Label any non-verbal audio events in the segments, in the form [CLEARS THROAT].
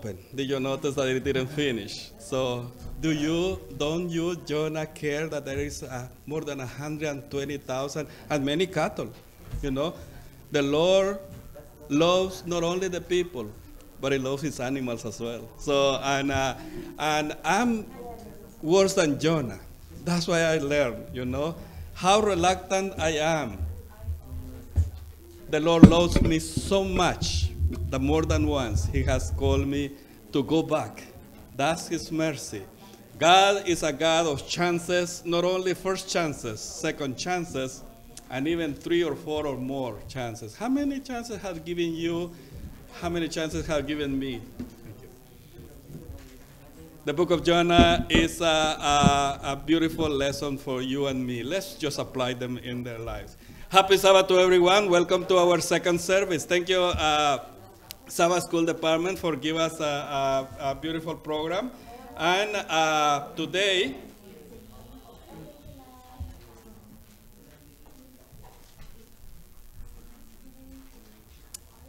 open. Did you notice that it didn't finish? So, do you, don't you, Jonah, care that there is uh, more than 120,000 and many cattle? You know, the Lord loves not only the people, but He loves His animals as well. So, and uh, and I'm worse than Jonah. That's why I learned. You know, how reluctant I am. The Lord loves me so much that more than once He has called me to go back. That's His mercy. God is a God of chances, not only first chances, second chances, and even three or four or more chances. How many chances have given you? How many chances have given me? The book of Jonah is a, a, a, beautiful lesson for you and me. Let's just apply them in their lives. Happy Sabbath to everyone. Welcome to our second service. Thank you, uh, Sabbath School Department, for giving us a, a, a beautiful program. And uh, today,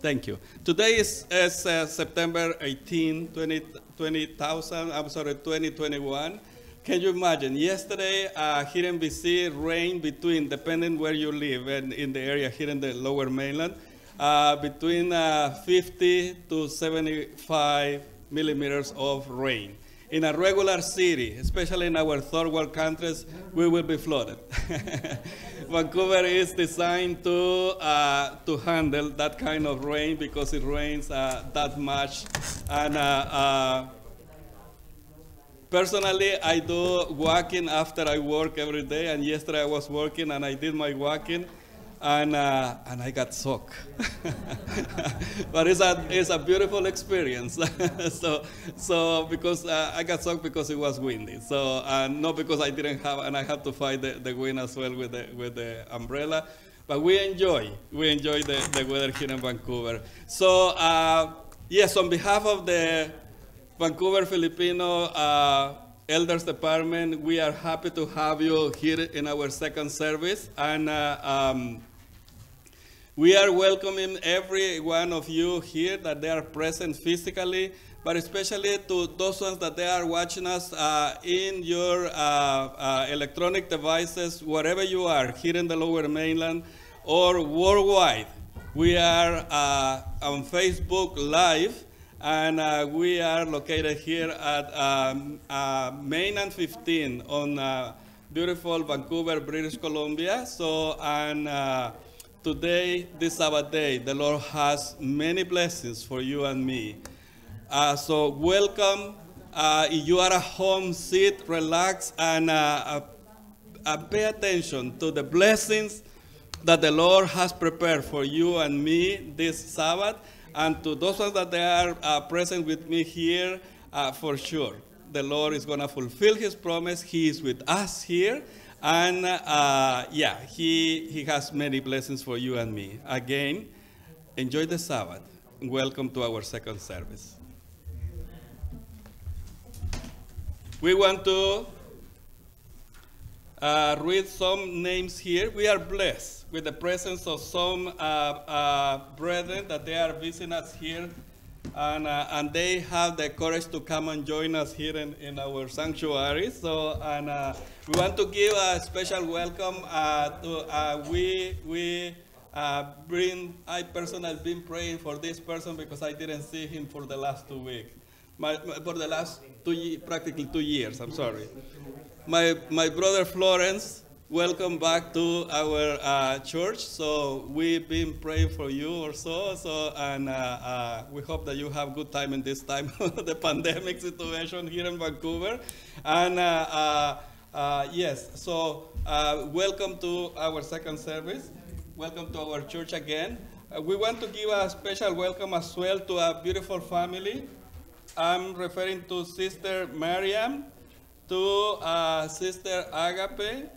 Thank you. Today is, is uh, September 18, 20, 20,000, I'm sorry, 2021. Can you imagine? Yesterday, uh, here in BC, rain between, depending where you live, and in the area here in the lower mainland, uh, between uh, 50 to 75 millimeters of rain. In a regular city, especially in our third world countries, we will be flooded. [LAUGHS] Vancouver is designed to, uh, to handle that kind of rain because it rains uh, that much. And uh, uh, personally, I do walking after I work every day. And yesterday I was working and I did my walking and, uh, and I got soaked. [LAUGHS] but it's a, it's a beautiful experience. [LAUGHS] so, so because uh, I got soaked because it was windy. So uh, not because I didn't have, and I had to fight the, the wind as well with the, with the umbrella. But we enjoy, we enjoy the, the weather here in Vancouver. So uh, yes, on behalf of the Vancouver Filipino uh, Elders Department, we are happy to have you here in our second service. And uh, um, we are welcoming every one of you here that they are present physically, but especially to those ones that they are watching us uh, in your uh, uh, electronic devices, wherever you are, here in the lower mainland or worldwide. We are uh, on Facebook Live, and uh, we are located here at um, uh, Main and 15 on beautiful Vancouver, British Columbia. So, and today, this Sabbath day, the Lord has many blessings for you and me. Uh, so welcome. Uh, if you are at home, sit, relax, and uh, uh pay attention to the blessings that the Lord has prepared for you and me this Sabbath, and to those ones that they are uh, present with me here, uh, for sure. The Lord is going to fulfill His promise. He is with us here. And uh, yeah, he, he has many blessings for you and me. Again, enjoy the Sabbath. Welcome to our second service. We want to uh, read some names here. We are blessed with the presence of some uh, uh brethren that they are visiting us here and, uh, and they have the courage to come and join us here in, in our sanctuary. So, and uh, we want to give a special welcome uh, to, uh, we, we uh, bring, I personally have been praying for this person because I didn't see him for the last two weeks. My, my, for the last two, practically two years, I'm sorry. My, my brother Florence, welcome back to our uh, church. So we've been praying for you or so. So and uh, uh, we hope that you have good time in this time [LAUGHS] of the pandemic situation here in Vancouver. And uh, uh, uh, yes, so welcome to our second service. Welcome to our church again. we want to give a special welcome as well to a beautiful family. I'm referring to Sister Mariam, to Sister Agape,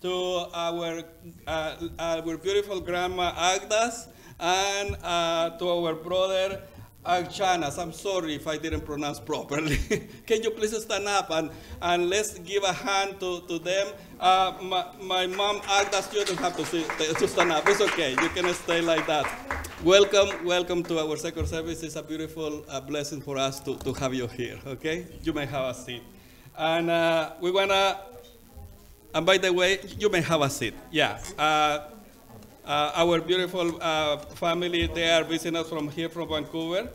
to our, uh, our beautiful grandma Agdas and uh, to our brother Archanas, I'm sorry if I didn't pronounce properly. [LAUGHS] Can you please stand up and, and let's give a hand to, to them? Uh, my, my mom, Agnes, you don't have to, to stand up. It's okay. You can stay like that. Welcome, welcome to our second service. It's a beautiful uh, blessing for us to, to have you here, okay? You may have a seat. And uh, we want to, and by the way, you may have a seat. Yeah. Uh, uh, our beautiful uh, family, they are visiting us from here from Vancouver.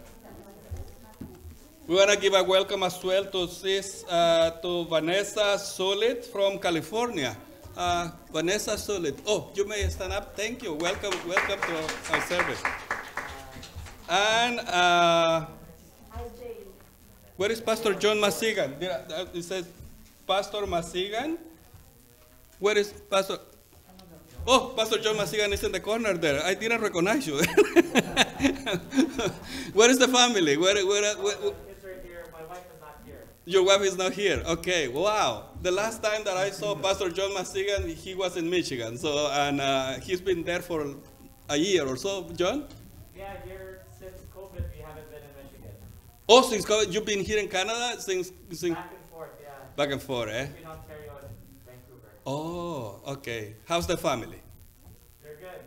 We want to give a welcome as well to sis, uh, to Vanessa Solit from California. Uh, Vanessa Solit. Oh, you may stand up. Thank you. Welcome, welcome to our service. And uh, where is Pastor John Masigan? It says Pastor Masigan. Where is Pastor? Oh, Pastor John Masigan is in the corner there. I didn't recognize you. [LAUGHS] where is the family? Where, where, where, where? It's right here. My wife is not here. Your wife is not here. Okay, wow. The last time that I saw Pastor John Masigan, he was in Michigan. So, and uh, he's been there for a year or so. John? Yeah, here since COVID, we haven't been in Michigan. Oh, since COVID, you've been here in Canada since, since Back and forth, yeah. back and forth, eh? Ontario. Oh, okay. How's the family? They're good.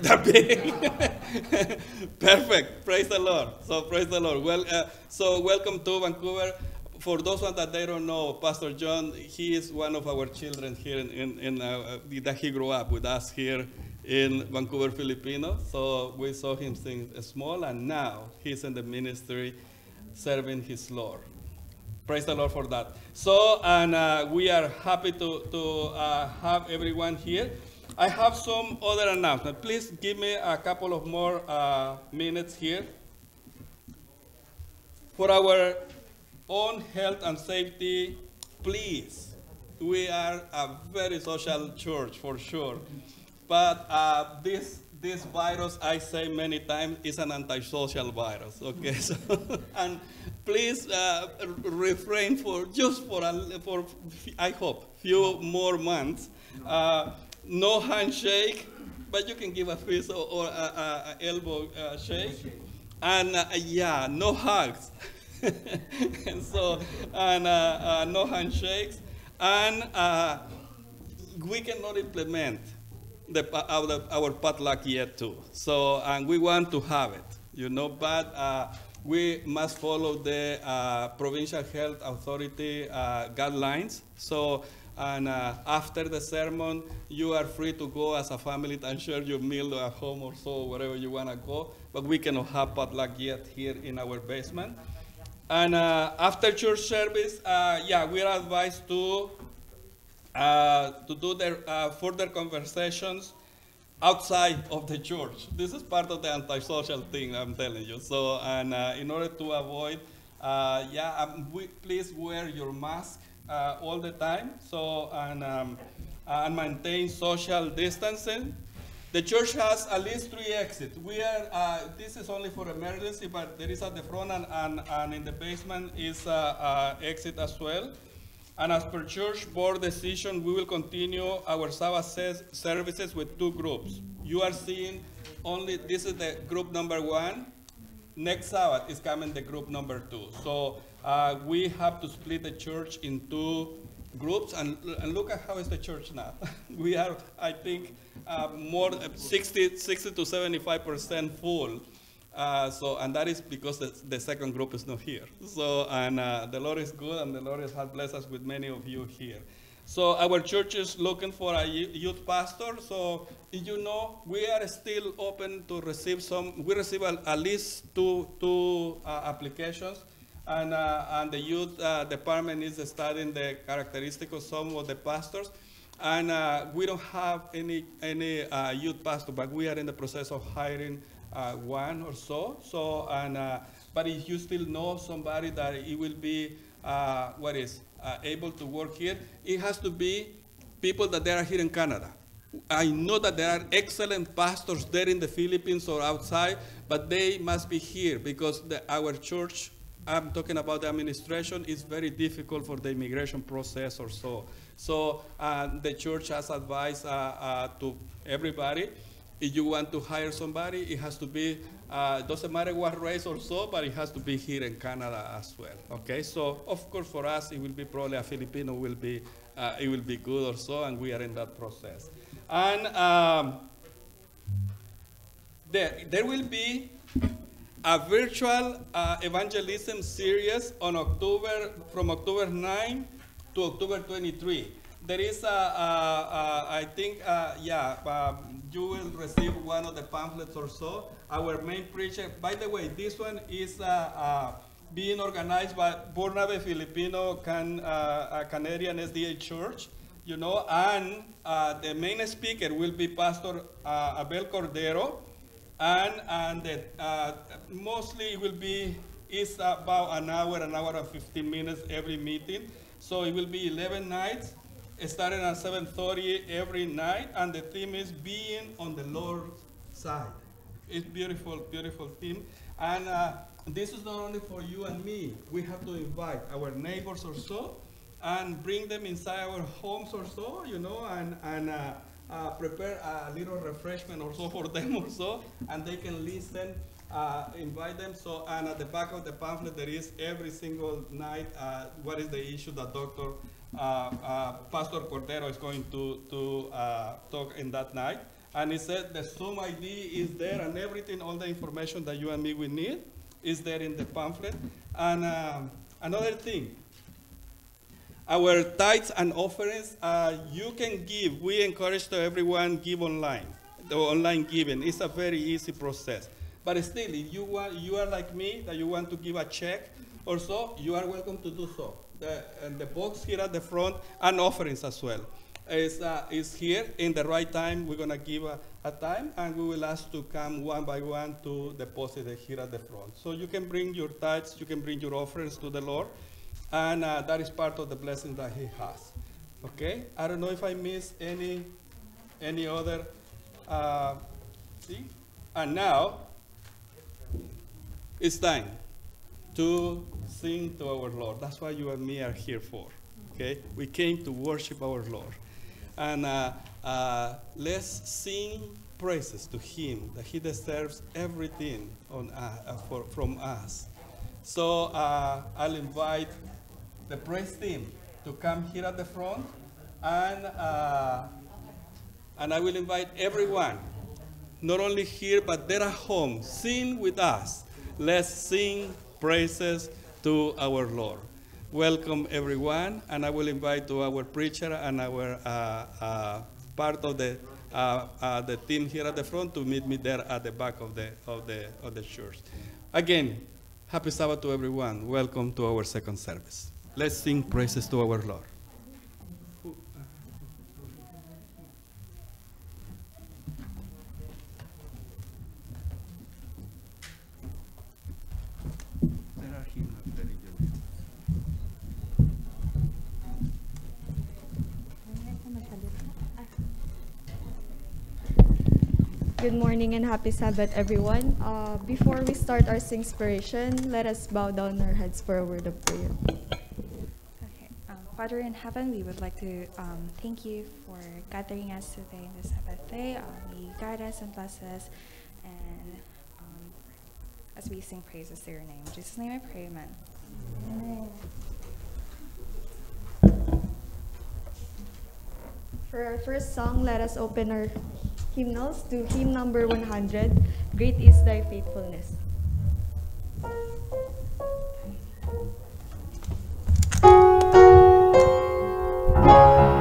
They're big. They're big. [LAUGHS] Perfect. Praise the Lord. So praise the Lord. Well, uh, so welcome to Vancouver. For those ones that they don't know, Pastor John, he is one of our children here in, in, in uh, that he grew up with us here in Vancouver, Filipino. So we saw him since small, and now he's in the ministry serving his Lord. Praise the Lord for that. So, and uh, we are happy to, to uh, have everyone here. I have some other announcements. Please give me a couple of more uh, minutes here. For our own health and safety, please, we are a very social church for sure. But uh, this this virus, I say many times, is an antisocial virus. Okay, [LAUGHS] so and please uh, refrain for just for a, for I hope few more months. Uh, no handshake, but you can give a fist or, or a, a, elbow uh, shake, and uh, yeah, no hugs. [LAUGHS] and so and uh, uh, no handshakes, and we cannot implement the, our, our potluck yet too. So, and we want to have it, you know, but we must follow the uh, provincial health authority uh, guidelines. So, and uh, after the sermon, you are free to go as a family and share your meal at home or so, wherever you want to go. But we cannot have potluck yet here in our basement. And uh, after church service, uh, yeah, we are advised to uh, to do uh, further conversations outside of the church. This is part of the antisocial thing I'm telling you. So, and uh, in order to avoid, uh, yeah, um, we, please wear your mask uh, all the time. So, and, um, and maintain social distancing. The church has at least three exits. We are, uh, this is only for emergency, but there is at the front and, and, and in the basement is uh, uh, exit as well. And as per church board decision, we will continue our Sabbath services with two groups. You are seeing only, this is the group number one. Next Sabbath is coming the group number two. So uh, we have to split the church in two groups and, and look at how is the church now. [LAUGHS] we are, I think, uh, more uh, 60, 60 to 75% full. Uh, so, and that is because the, the second group is not here. So, and uh, the Lord is good, and the Lord has blessed us with many of you here. So, our church is looking for a youth pastor. So, you know, we are still open to receive some. We receive at least two two uh, applications, and uh, and the youth uh, department is studying the characteristics of some of the pastors. And uh, we don't have any any uh, youth pastor, but we are in the process of hiring one or so. So, and uh, but if you still know somebody that it will be uh, what is uh, able to work here, it has to be people that they are here in Canada. I know that there are excellent pastors there in the Philippines or outside, but they must be here because the, our church. I'm talking about the administration is very difficult for the immigration process or so. So uh, the church has advised uh, uh, to everybody if you want to hire somebody, it has to be, uh, doesn't matter what race or so, but it has to be here in Canada as well. Okay, so of course for us, it will be probably a Filipino will be, uh, it will be good or so, and we are in that process. And um, there, there will be a virtual uh, evangelism series on October, from October 9 to October 23. There is a, a, a I think, uh, yeah, um, you will receive one of the pamphlets or so. Our main preacher, by the way, this one is uh, uh, being organized by Burnaby Filipino Can, uh, Canadian SDA Church, you know, and uh, the main speaker will be Pastor uh, Abel Cordero, and, and the, mostly it will be, it's about an hour, an hour and 15 minutes every meeting. So it will be 11 nights, starting at 7.30 every night, and the theme is being on the Lord's side. It's beautiful, beautiful theme. And uh, this is not only for you and me. We have to invite our neighbors or so, and bring them inside our homes or so, you know, and, and uh, uh, prepare a little refreshment or so for [LAUGHS] them or so, and they can listen, uh, invite them. So, and at the back of the pamphlet, there is every single night uh, what is the issue that Dr. Uh, uh, Pastor Cordero is going to, to uh, talk in that night. And he said the Zoom ID is there and everything, all the information that you and me will need is there in the pamphlet. And another thing, our tithes and offerings, uh, you can give. We encourage to everyone give online. The online giving is a very easy process. But still, if you, want, you are like me, that you want to give a check or so, you are welcome to do so. The, and the box here at the front and offerings as well is, uh, is here in the right time. We're going to give a, a, time and we will ask to come one by one to deposit it here at the front. So you can bring your tithes, you can bring your offerings to the Lord and uh, that is part of the blessing that he has. Okay, I don't know if I missed any any other. Uh, see, and now it's time to sing to our Lord. That's why you and me are here for. Okay, we came to worship our Lord, and uh, uh, let's sing praises to Him that He deserves everything on, uh, for, from us. So uh, I'll invite the praise team to come here at the front, and, uh, and I will invite everyone, not only here, but there at home, sing with us. Let's sing praises to our Lord. Welcome, everyone, and I will invite to our preacher and our uh, uh, part of the uh, uh, the team here at the front to meet me there at the back of the of the of the church. Again, happy Sabbath to everyone. Welcome to our second service. Let's sing praises to our Lord. Good morning and happy Sabbath, everyone. Uh, before we start our inspiration, let us bow down our heads for a word of prayer. Father in heaven, we would like to um, thank you for gathering us today in this Sabbath day. Um, may you guide us and bless us, and um, as we sing praises to your name. In Jesus' name I pray, amen. Amen. For our first song, let us open our hymnals to hymn number 100, Great is Thy Faithfulness. Great is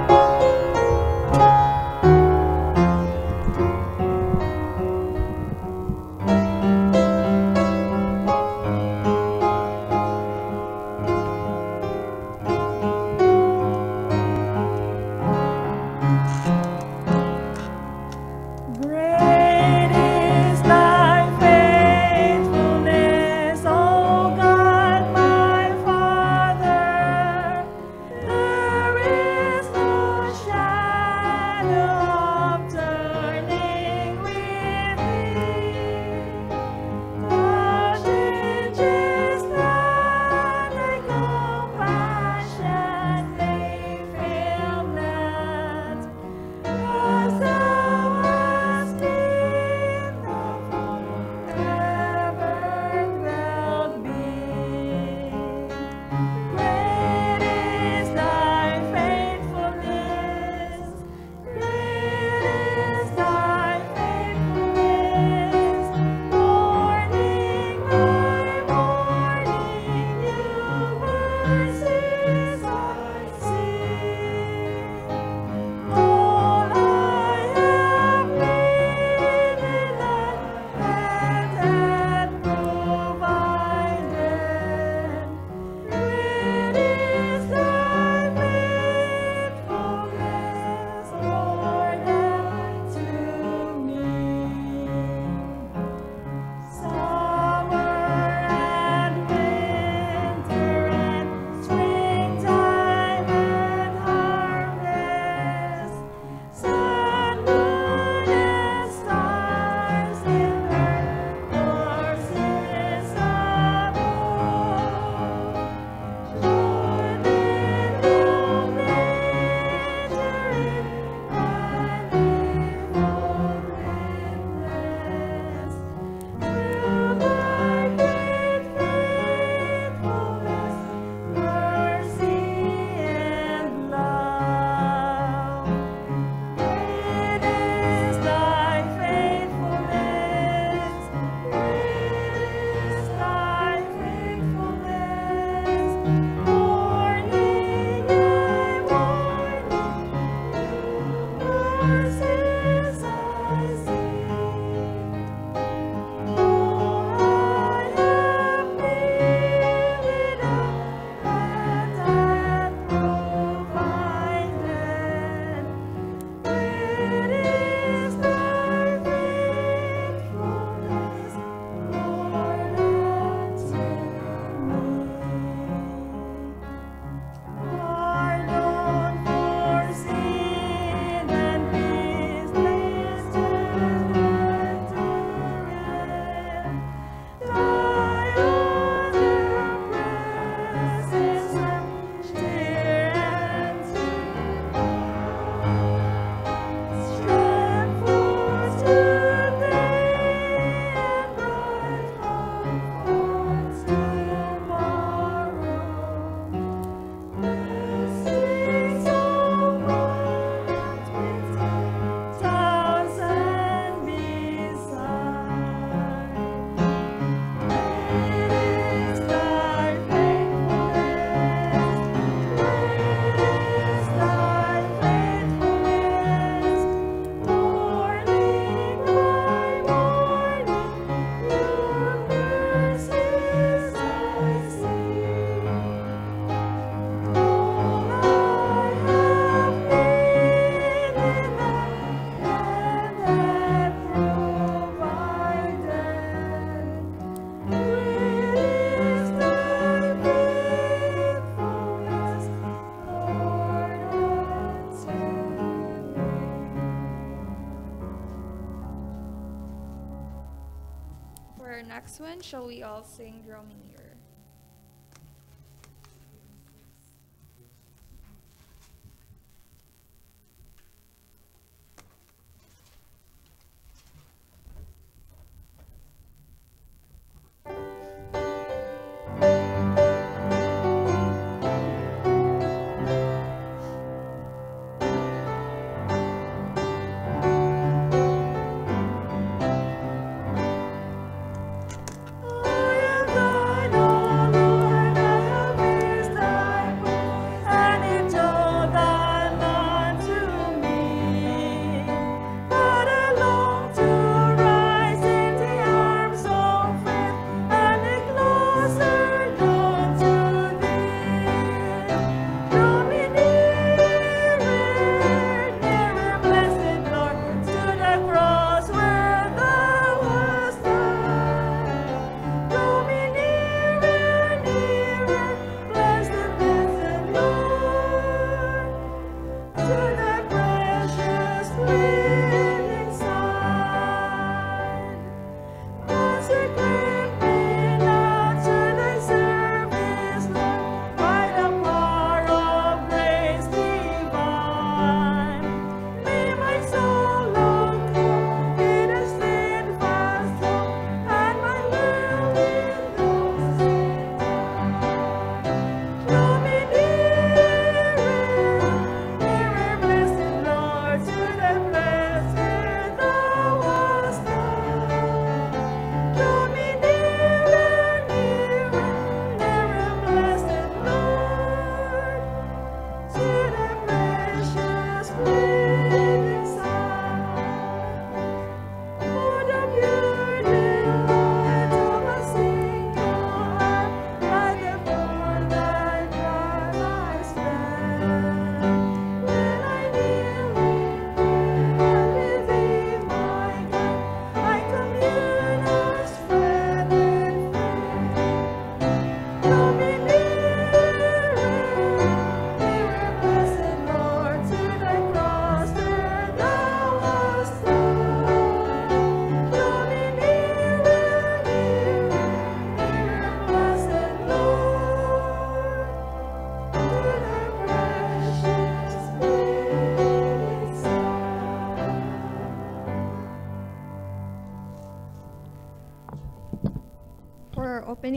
shall we all sing Romany?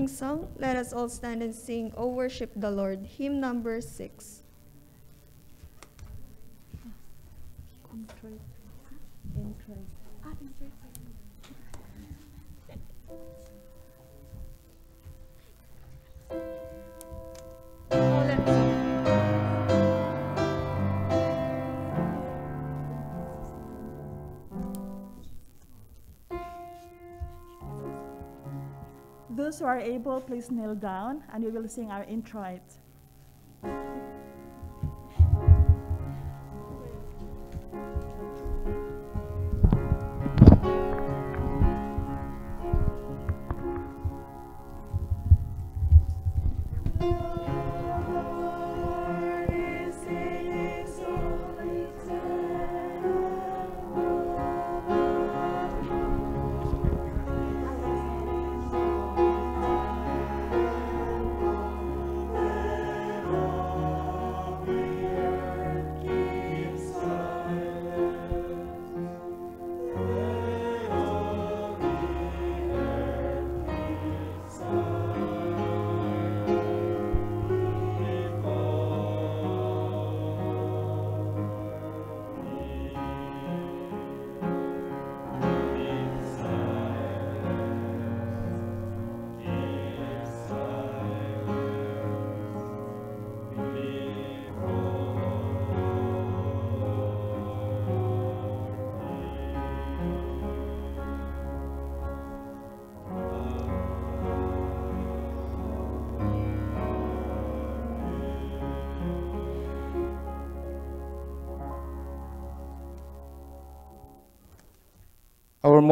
song, let us all stand and sing, O Worship the Lord, hymn number 6. Are able, please kneel down and we will sing our introit.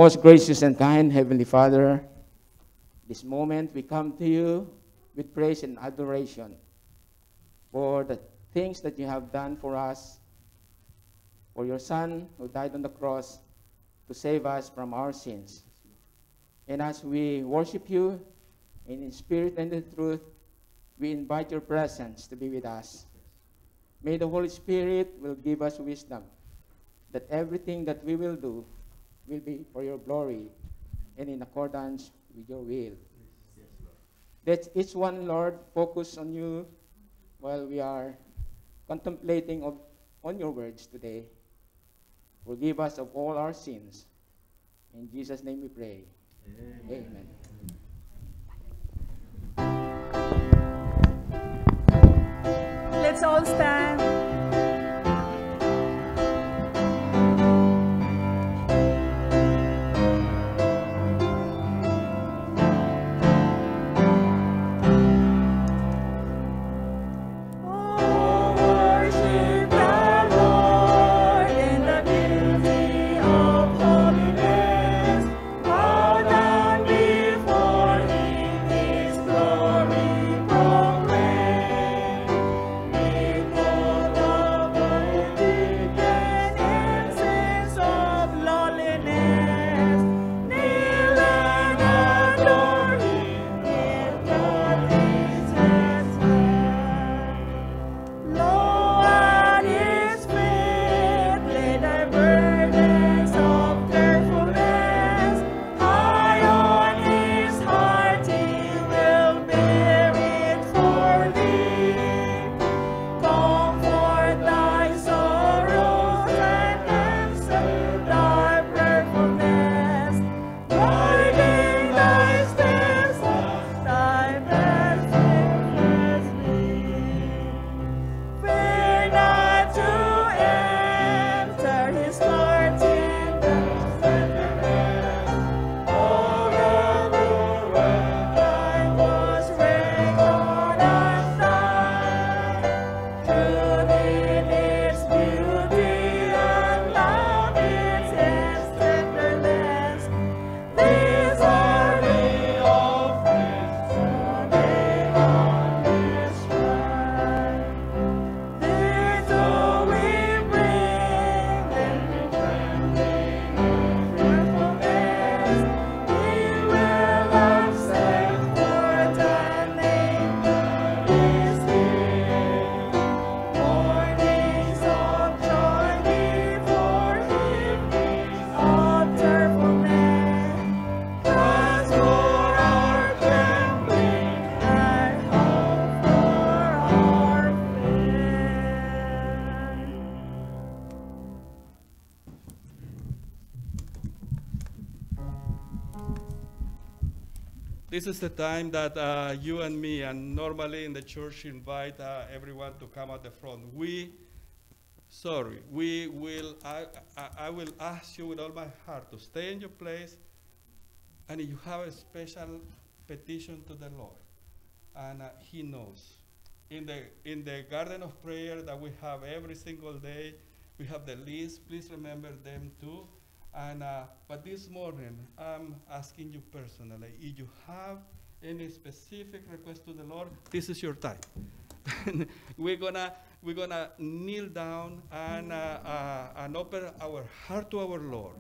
Most gracious and kind Heavenly Father, this moment we come to you with praise and adoration for the things that you have done for us, for your Son who died on the cross to save us from our sins. And as we worship you in spirit and in truth, we invite your presence to be with us. May the Holy Spirit will give us wisdom that everything that we will do will be for your glory and in accordance with your will. Let each one, Lord, focus on you while we are contemplating of, on your words today. Forgive us of all our sins. In Jesus' name we pray. Amen. Let's all stand. This is the time that uh, you and me, and normally in the church, invite uh, everyone to come at the front. We, sorry, we will, I, I, I will ask you with all my heart to stay in your place, and you have a special petition to the Lord, and uh, He knows. In the in the garden of prayer that we have every single day, we have the list. Please remember them too. And uh, but this morning, I'm asking you personally, if you have any specific request to the Lord, this is your time. [LAUGHS] we're gonna we're gonna kneel down and uh, uh, and open our heart to our Lord.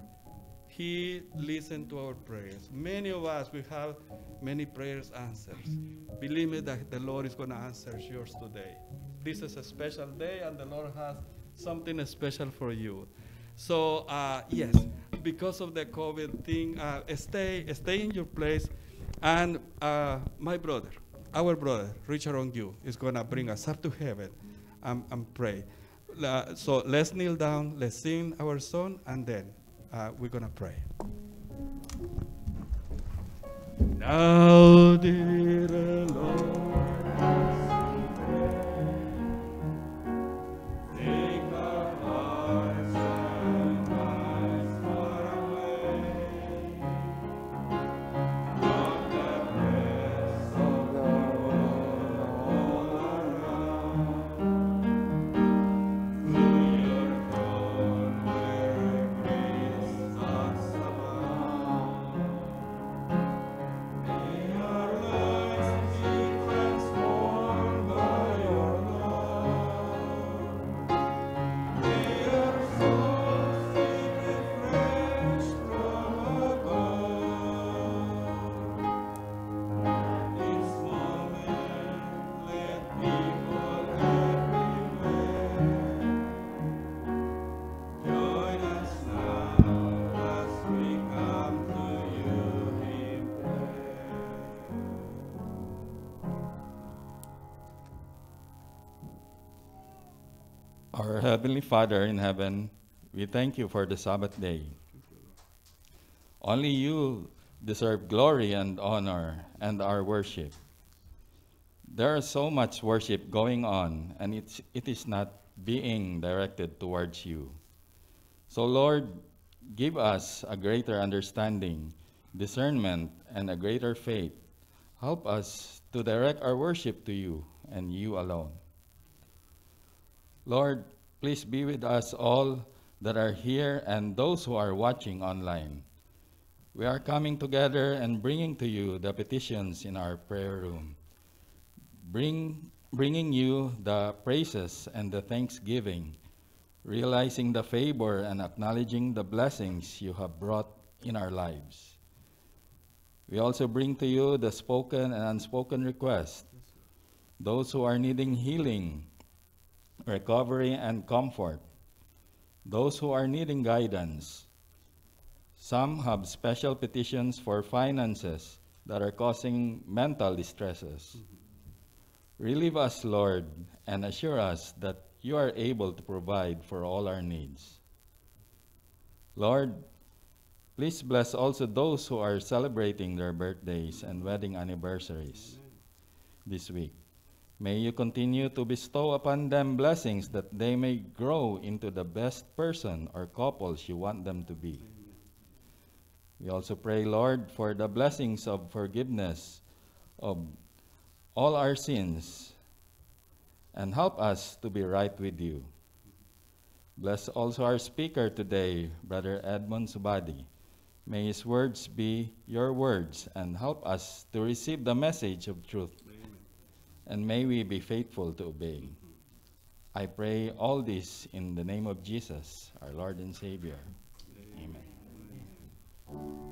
He listened to our prayers. Many of us we have many prayers answers. Believe me that the Lord is gonna answer yours today. This is a special day, and the Lord has something special for you. So uh, yes, because of the COVID thing, uh, stay stay in your place, and uh, my brother, our brother Richard Ongu, is gonna bring us up to heaven, and, and pray. So let's kneel down, let's sing our song, and then uh, we're gonna pray. Now, dear Lord, Heavenly Father in heaven, we thank you for the Sabbath day. Only you deserve glory and honor and our worship. There is so much worship going on, and it's, it is not being directed towards you. So, Lord, give us a greater understanding, discernment, and a greater faith. Help us to direct our worship to you and you alone. Lord, please be with us all that are here and those who are watching online. We are coming together and bringing to you the petitions in our prayer room. Bring, bringing you the praises and the thanksgiving, realizing the favor and acknowledging the blessings you have brought in our lives. We also bring to you the spoken and unspoken requests, those who are needing healing, recovery, and comfort, those who are needing guidance. Some have special petitions for finances that are causing mental distresses. Relieve us, Lord, and assure us that you are able to provide for all our needs. Lord, please bless also those who are celebrating their birthdays and wedding anniversaries this week. May you continue to bestow upon them blessings that they may grow into the best person or couples you want them to be. We also pray, Lord, for the blessings of forgiveness of all our sins and help us to be right with you. Bless also our speaker today, Brother Edmund Subade. May his words be your words and help us to receive the message of truth. And may we be faithful to obey. I pray all this in the name of Jesus, our Lord and Savior. Amen. And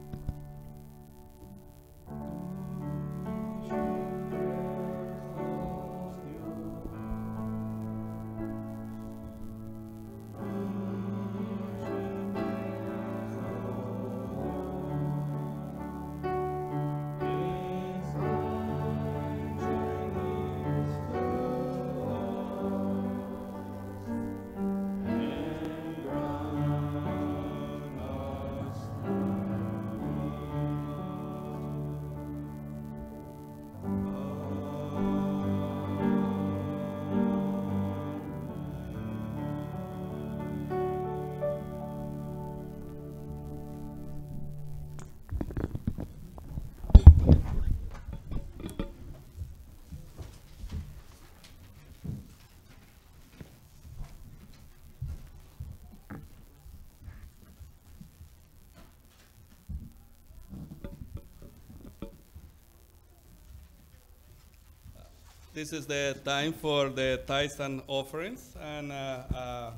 this is the time for the tithes and offerings, and uh, uh,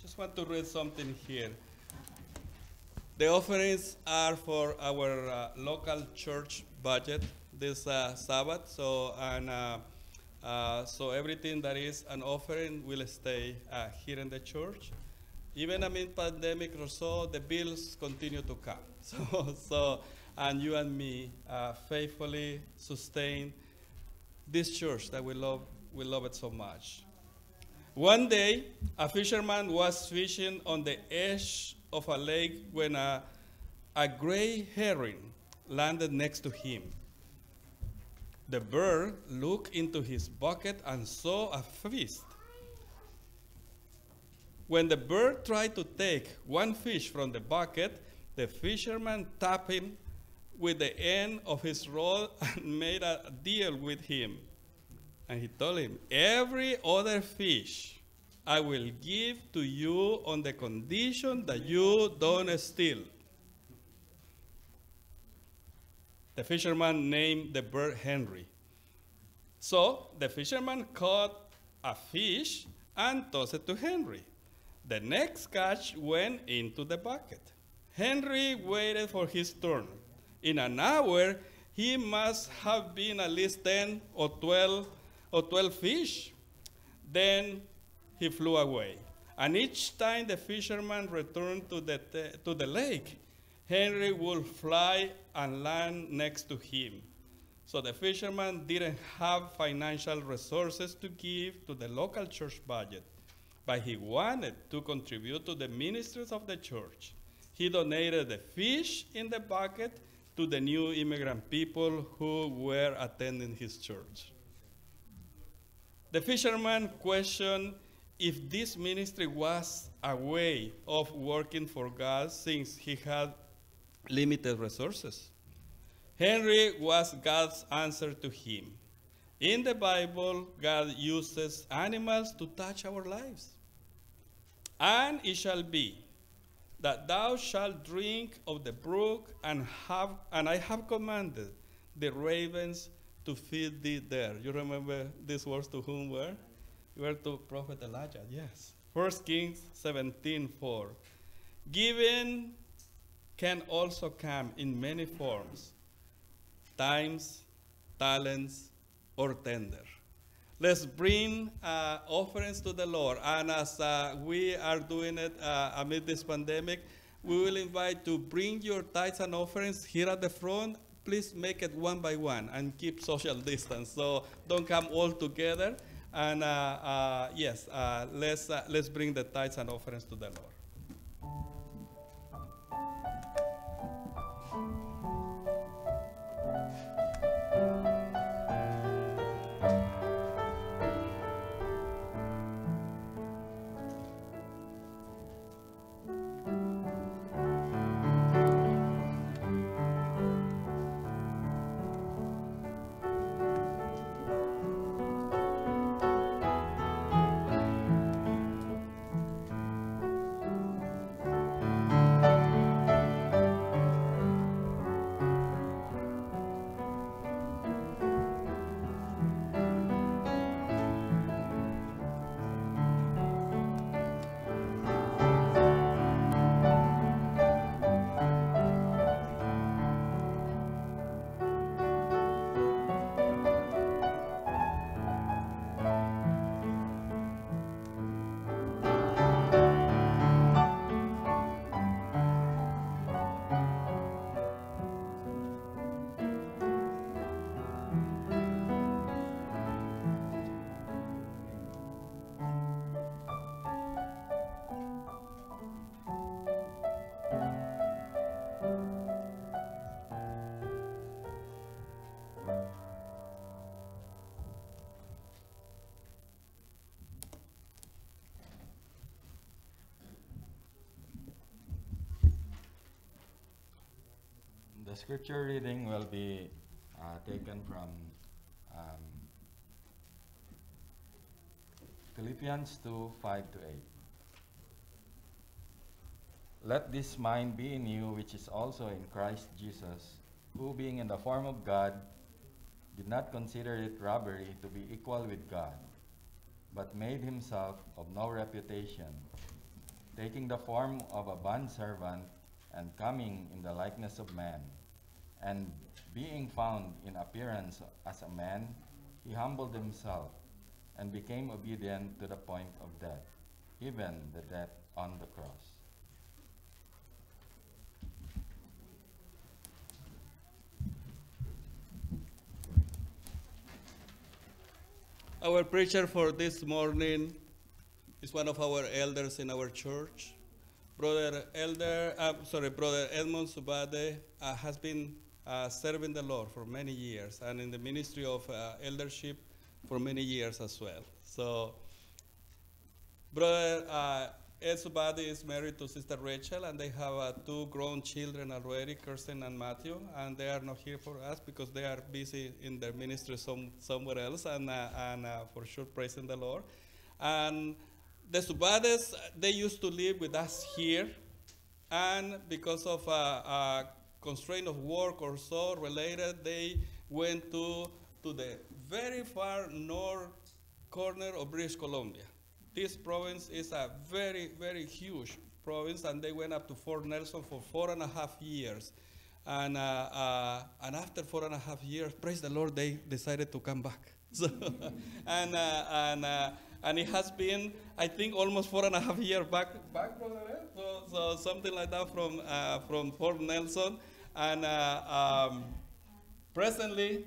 just want to read something here. The offerings are for our uh, local church budget this uh, Sabbath, so and uh, uh, so everything that is an offering will stay here in the church. Even amid pandemic or so, the bills continue to come. [LAUGHS] So, so and you and me faithfully sustain this church that we love, we love it so much. One day, a fisherman was fishing on the edge of a lake when a, a gray heron landed next to him. The bird looked into his bucket and saw a feast. When the bird tried to take one fish from the bucket, the fisherman tapped him with the end of his rod and made a deal with him. And he told him, Every other fish I will give to you on the condition that you don't steal. The fisherman named the bird Henry. So the fisherman caught a fish and tossed it to Henry. The next catch went into the bucket. Henry waited for his turn. In an hour, he must have been at least 10 or 12 or 12 fish. Then he flew away. And each time the fisherman returned to the, to the lake, Henry would fly and land next to him. So the fisherman didn't have financial resources to give to the local church budget, but he wanted to contribute to the ministries of the church. He donated the fish in the bucket to the new immigrant people who were attending his church. The fisherman questioned if this ministry was a way of working for God since he had limited resources. Henry was God's answer to him. In the Bible, God uses animals to touch our lives. And it shall be that thou shalt drink of the brook, and have and I have commanded the ravens to feed thee there. You remember these words to whom were? Were to Prophet Elijah, yes. First Kings 17, 4. Giving can also come in many forms times, talents, or tender. Let's bring uh, offerings to the Lord. And as uh, we are doing it uh, amid this pandemic, we will invite to bring your tithes and offerings here at the front. Please make it one by one and keep social distance. So don't come all together. And uh, uh, yes, uh, let's, let's bring the tithes and offerings to the Lord. Scripture reading will be uh, taken from um, Philippians 2 5 to 8. Let this mind be in you, which is also in Christ Jesus, who being in the form of God, did not consider it robbery to be equal with God, but made himself of no reputation, taking the form of a bondservant and coming in the likeness of man. And being found in appearance as a man, he humbled himself and became obedient to the point of death, even the death on the cross. Our preacher for this morning is one of our elders in our church. Brother Elder, uh, sorry, Brother Edmund Subade uh, has been uh, serving the Lord for many years and in the ministry of uh, eldership for many years as well. So, Brother uh, Ed Subade is married to Sister Rachel, and they have uh, two grown children already, Kirsten and Matthew, and they are not here for us because they are busy in their ministry some, somewhere else, and, uh, and uh, for sure praising the Lord. And the Subades, they used to live with us here, and because of a, a constraint of work or so related, they went to, to the very far north corner of British Columbia. This province is a very, very huge province, and they went up to Fort Nelson for four and a half years. And, uh, uh, and after four and a half years, praise the Lord, they decided to come back. [LAUGHS] So, and, uh, and, uh, and it has been, I think, almost four and a half years back, back brother, eh? so, so something like that from, uh, from Fort Nelson. And uh, um, presently,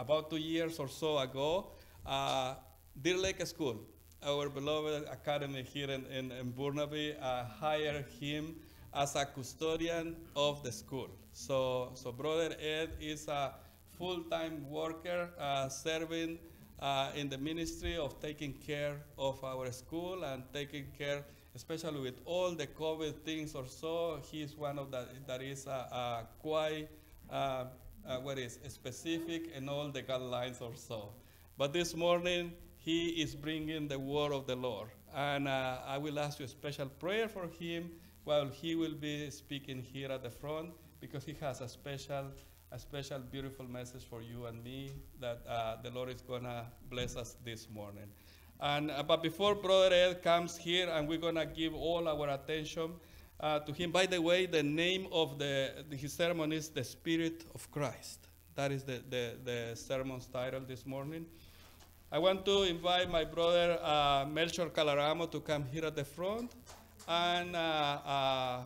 about two years or so ago, uh, Deer Lake School, our beloved academy here in, in, in Burnaby, uh, hired him as a custodian of the school. So, so Brother Ed is a full-time worker uh, serving uh, in the ministry of taking care of our school and taking care, especially with all the COVID things or so. He's one of the, that is uh, uh, quite uh, what is specific in all the guidelines or so. But this morning, he is bringing the word of the Lord. And uh, I will ask you a special prayer for him while he will be speaking here at the front because he has a special, a special, beautiful message for you and me that uh, the Lord is going to bless us this morning. And, uh, but before Brother Ed comes here, and we're going to give all our attention uh, to him. By the way, the name of the, his sermon is The Spirit of Christ. That is the, the, the sermon's title this morning. I want to invite my brother uh, Melchor Calaramo to come here at the front. And uh, uh,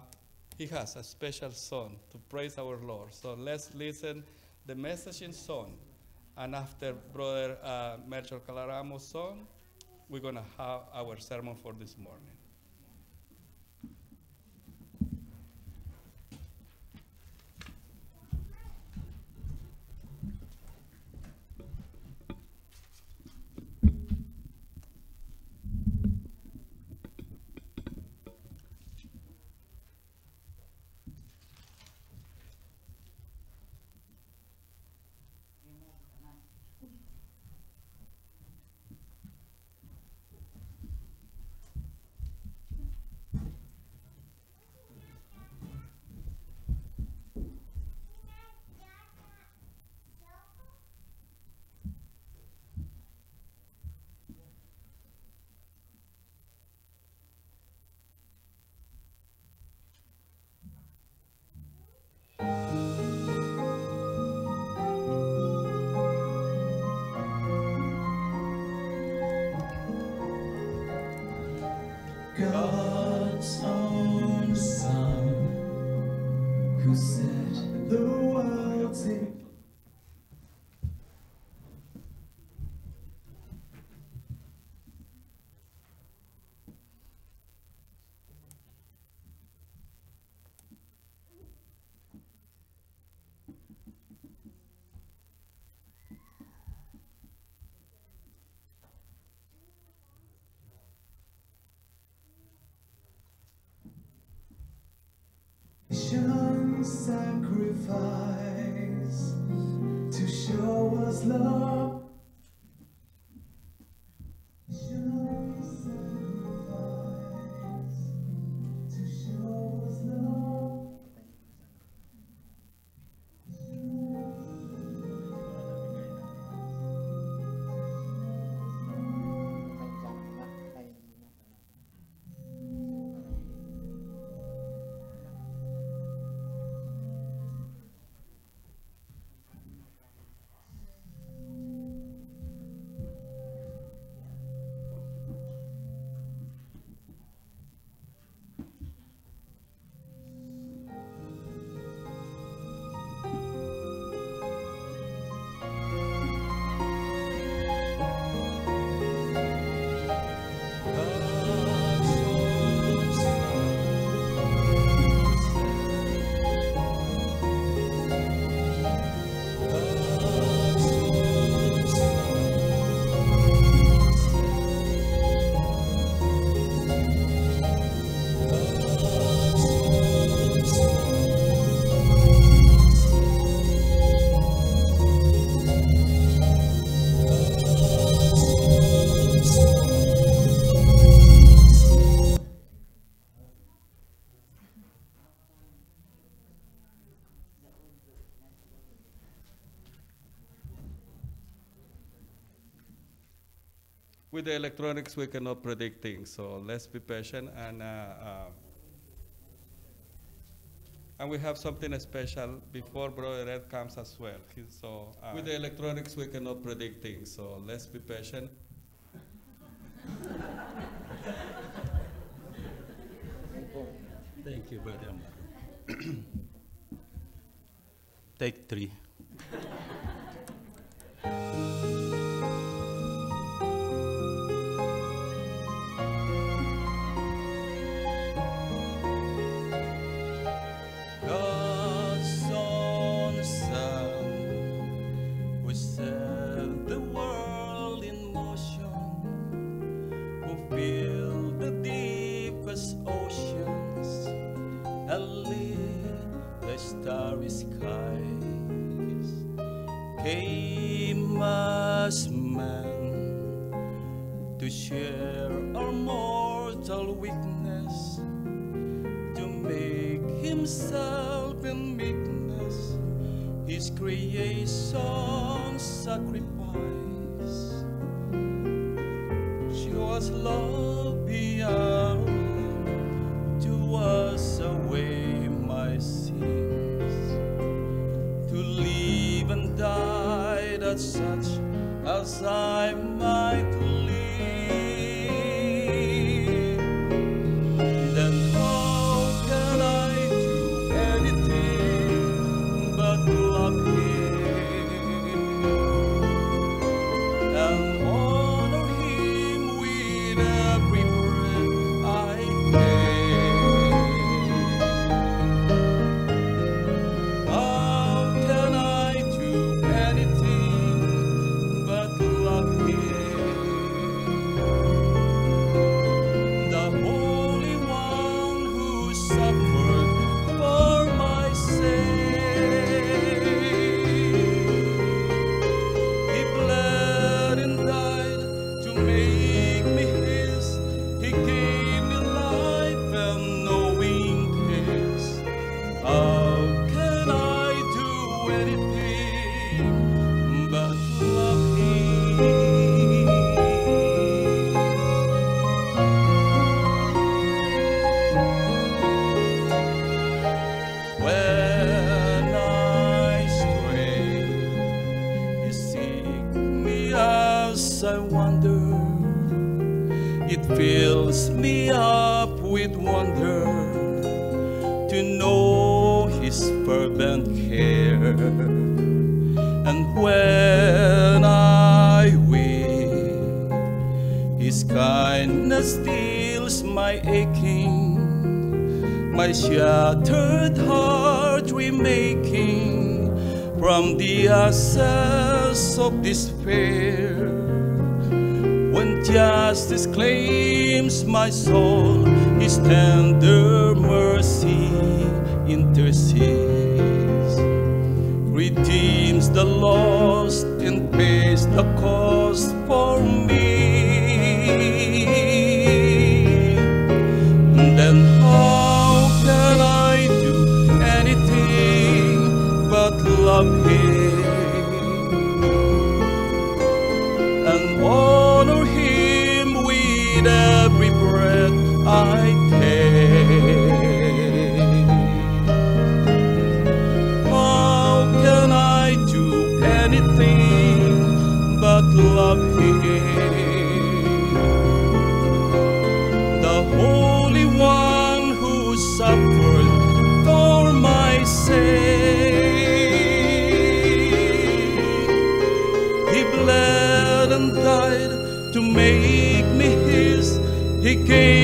he has a special song to praise our Lord. So let's listen the message in song. And after brother uh, Melchor Calaramo's song, we're going to have our sermon for this morning. Sacrifice to show us love. with the electronics, we cannot predict things. So let's be patient and. Uh, uh, and we have something special before Brother Ed comes as well. He, so uh, with the electronics, we cannot predict things. So let's be patient. Thank you, Brother Take three. us men to share our mortal weakness, to make himself in meekness his creation sacrifice. She was love beyond to wash away my sins, to live and die that such as I'm despair when justice claims my soul. became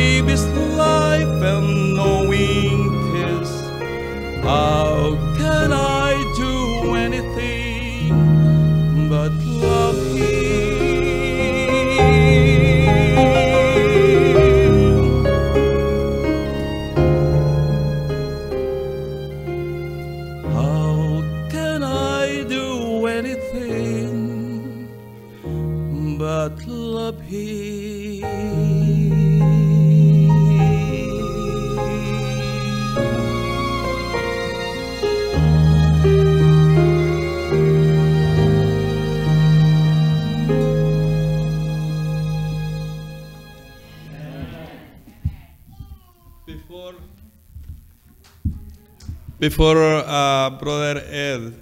Before uh, Brother Ed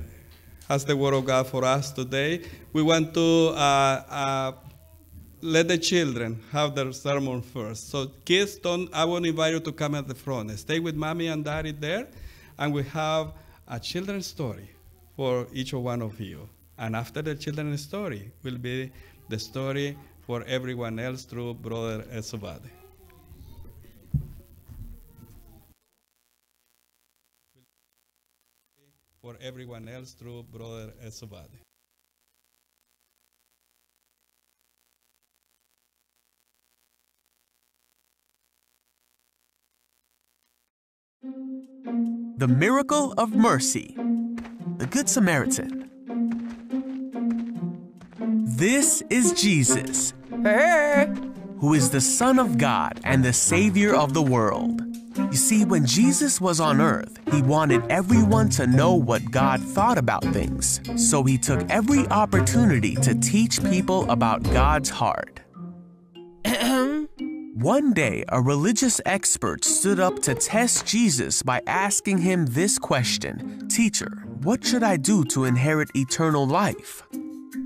has the word of God for us today, we want to uh, uh, let the children have their sermon first. So kids, don't, I will invite you to come at the front. Stay with mommy and daddy there, and we have a children's story for each one of you. And after the children's story will be the story for everyone else through Brother Esubade. For everyone else through Brother Esubade. The Miracle of Mercy, the Good Samaritan. This is Jesus, who is the Son of God and the Savior of the world. You see, when Jesus was on earth, he wanted everyone to know what God thought about things. So he took every opportunity to teach people about God's heart. [CLEARS THROAT] One day, a religious expert stood up to test Jesus by asking him this question Teacher, what should I do to inherit eternal life?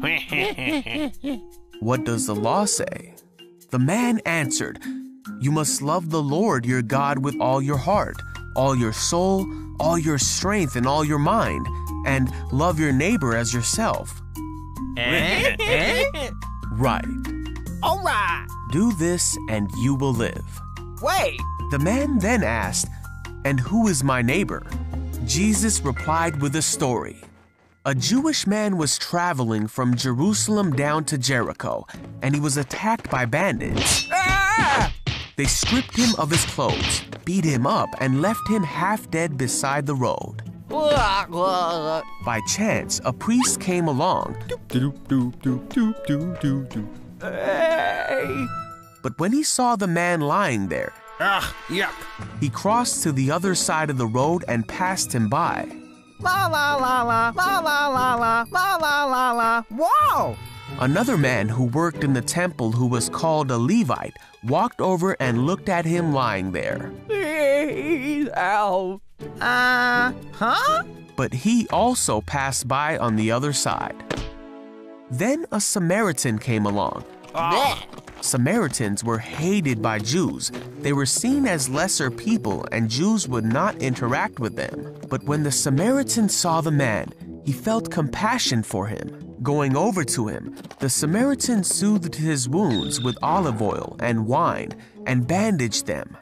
[LAUGHS] What does the law say? The man answered, You must love the Lord your God with all your heart, all your soul, all your strength, and all your mind, and love your neighbor as yourself. Eh? Right. All right. Do this and you will live. Wait. The man then asked, And who is my neighbor? Jesus replied with a story. A Jewish man was traveling from Jerusalem down to Jericho, and he was attacked by bandits. Ah! They stripped him of his clothes, beat him up, and left him half dead beside the road. By chance, a priest came along. But when he saw the man lying there, Ah, yuck. he crossed to the other side of the road and passed him by. La la la la la la la la la la la la. Wow. Another man who worked in the temple, who was called a Levite, walked over and looked at him lying there. Please help. Uh, huh? But he also passed by on the other side. Then a Samaritan came along. Samaritans were hated by Jews. They were seen as lesser people, and Jews would not interact with them. But when the Samaritan saw the man, he felt compassion for him. Going over to him, the Samaritan soothed his wounds with olive oil and wine and bandaged them.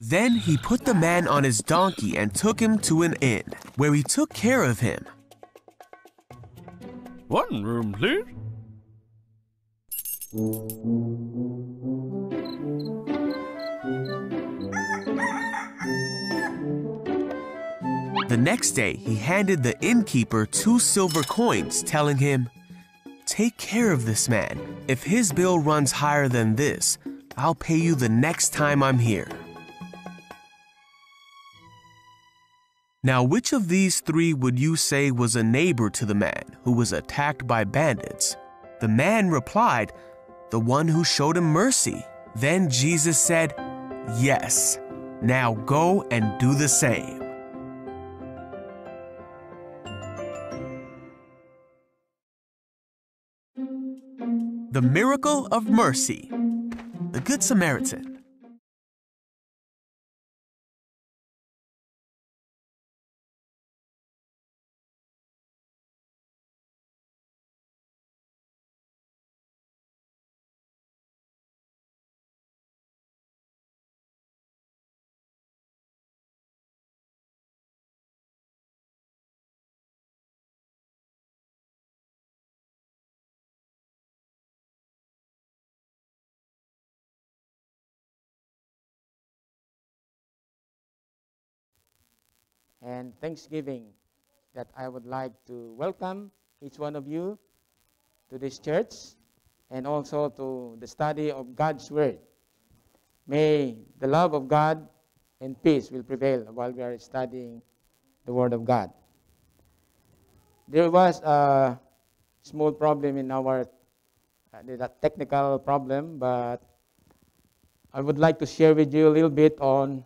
Then he put the man on his donkey and took him to an inn, where he took care of him. One room, please. The next day, he handed the innkeeper two silver coins, telling him, Take care of this man. If his bill runs higher than this, I'll pay you the next time I'm here. Now, which of these three would you say was a neighbor to the man who was attacked by bandits? The man replied, The one who showed him mercy. Then Jesus said, Yes. Now go and do the same. The Miracle of Mercy, the Good Samaritan. And thanksgiving that I would like to welcome each one of you to this church and also to the study of God's Word. May the love of God and peace will prevail while we are studying the Word of God. There was a small problem in our uh, technical problem, but I would like to share with you a little bit on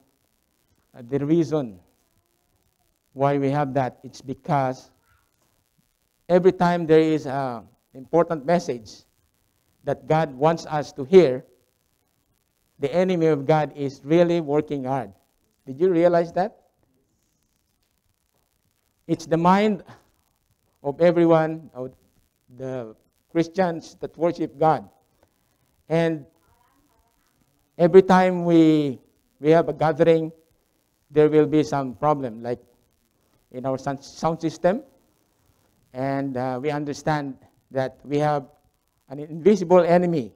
uh, the reason why we have that, it's because every time there is an important message that God wants us to hear, the enemy of God is really working hard. Did you realize that? It's the mind of everyone, of the Christians that worship God. And every time we, we have a gathering, there will be some problem, like in our sound system. And uh, we understand that we have an invisible enemy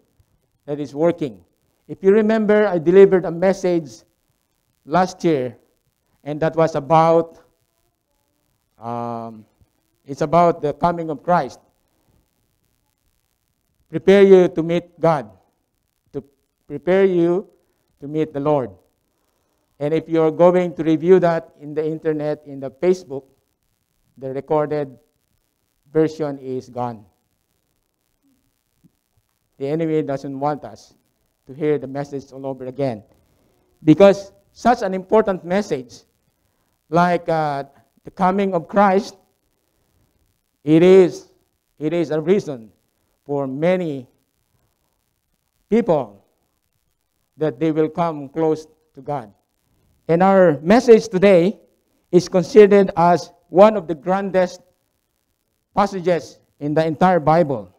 that is working. If you remember, I delivered a message last year, and that was about um, it's about the coming of Christ. Prepare you to meet God, to prepare you to meet the Lord. And if you're going to review that in the internet, in the Facebook, the recorded version is gone. The enemy doesn't want us to hear the message all over again. Because such an important message, like uh, the coming of Christ, it is, it is a reason for many people that they will come close to God. And our message today is considered as one of the grandest passages in the entire Bible.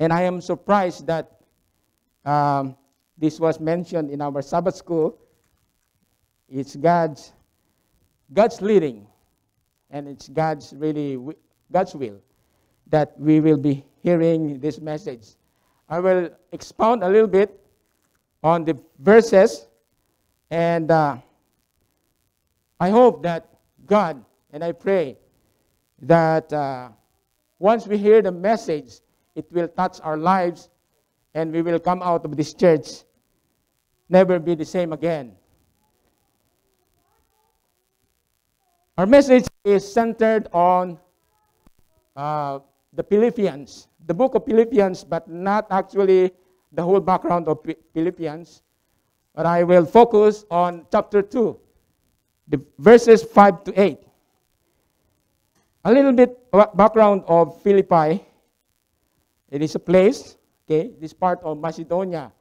And I am surprised that um, this was mentioned in our Sabbath school. It's God's, God's leading, and it's God's really God's will that we will be hearing this message. I will expound a little bit on the verses, and uh, I hope that God and I pray that uh, once we hear the message, it will touch our lives, and we will come out of this church never be the same again. Our message is centered on uh, the Philippians, the book of Philippians, but not actually the whole background of Philippians. But I will focus on chapter 2, the verses 5 to 8. A little bit background of Philippi. It is a place, okay, this part of Macedonia.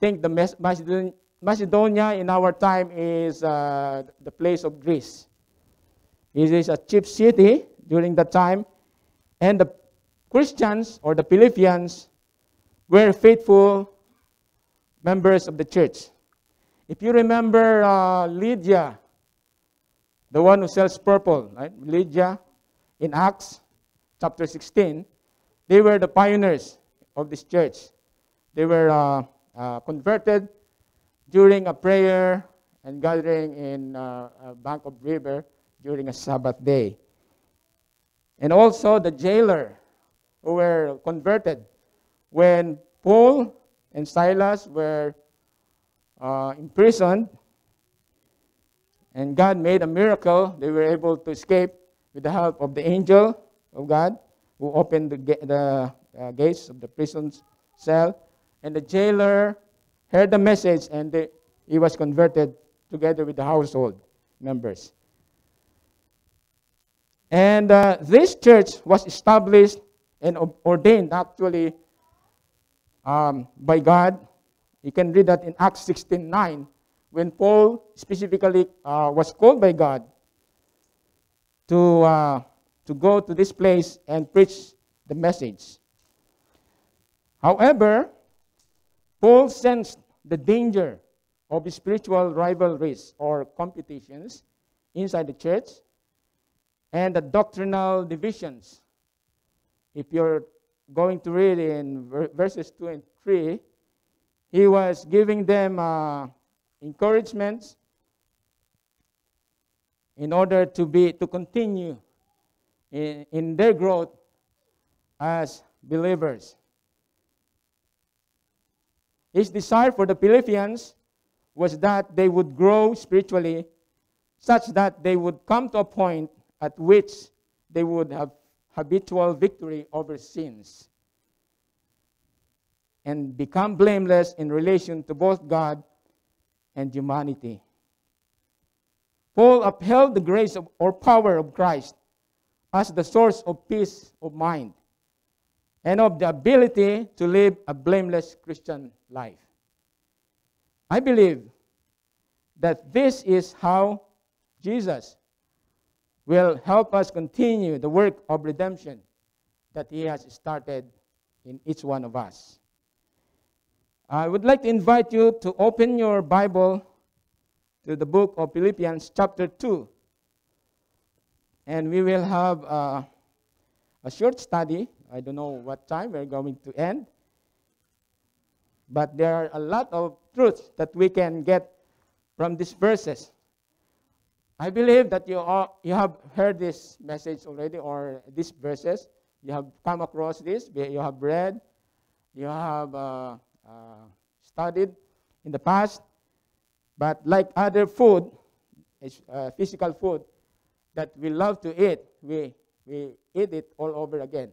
Think the Macedon- Macedonia in our time is uh, the place of Greece. It is a cheap city during that time, and the Christians or the Philippians were faithful members of the church. If you remember uh, Lydia, the one who sells purple, right? Lydia in Acts chapter 16, they were the pioneers of this church. They were uh, uh, converted during a prayer and gathering in uh, a bank of river during a Sabbath day. And also the jailer who were converted when Paul and Silas were uh, imprisoned and God made a miracle. They were able to escape with the help of the angel of God who opened the, the uh, gates of the prison cell. And the jailer heard the message and they, he was converted together with the household members. And uh, this church was established and ordained actually um, by God. You can read that in Acts 16:9, when Paul specifically uh, was called by God to, uh, to go to this place and preach the message. However, Paul sensed the danger of spiritual rivalries or competitions inside the church and the doctrinal divisions. If you're going to read in verses 2 and 3, he was giving them uh, in order to be to continue in, in their growth as believers. His desire for the Philippians was that they would grow spiritually such that they would come to a point at which they would have habitual victory over sins and become blameless in relation to both God and humanity. Paul upheld the grace of, or power of Christ as the source of peace of mind and of the ability to live a blameless Christian life. I believe that this is how Jesus will help us continue the work of redemption that He has started in each one of us. I would like to invite you to open your Bible to the book of Philippians, chapter 2. And we will have uh, a short study. I don't know what time we're going to end. But there are a lot of truths that we can get from these verses. I believe that you, all, you have heard this message already or these verses. You have come across this, you have read, you have uh, uh, studied in the past. But like other food, uh, physical food, that we love to eat, we, we eat it all over again.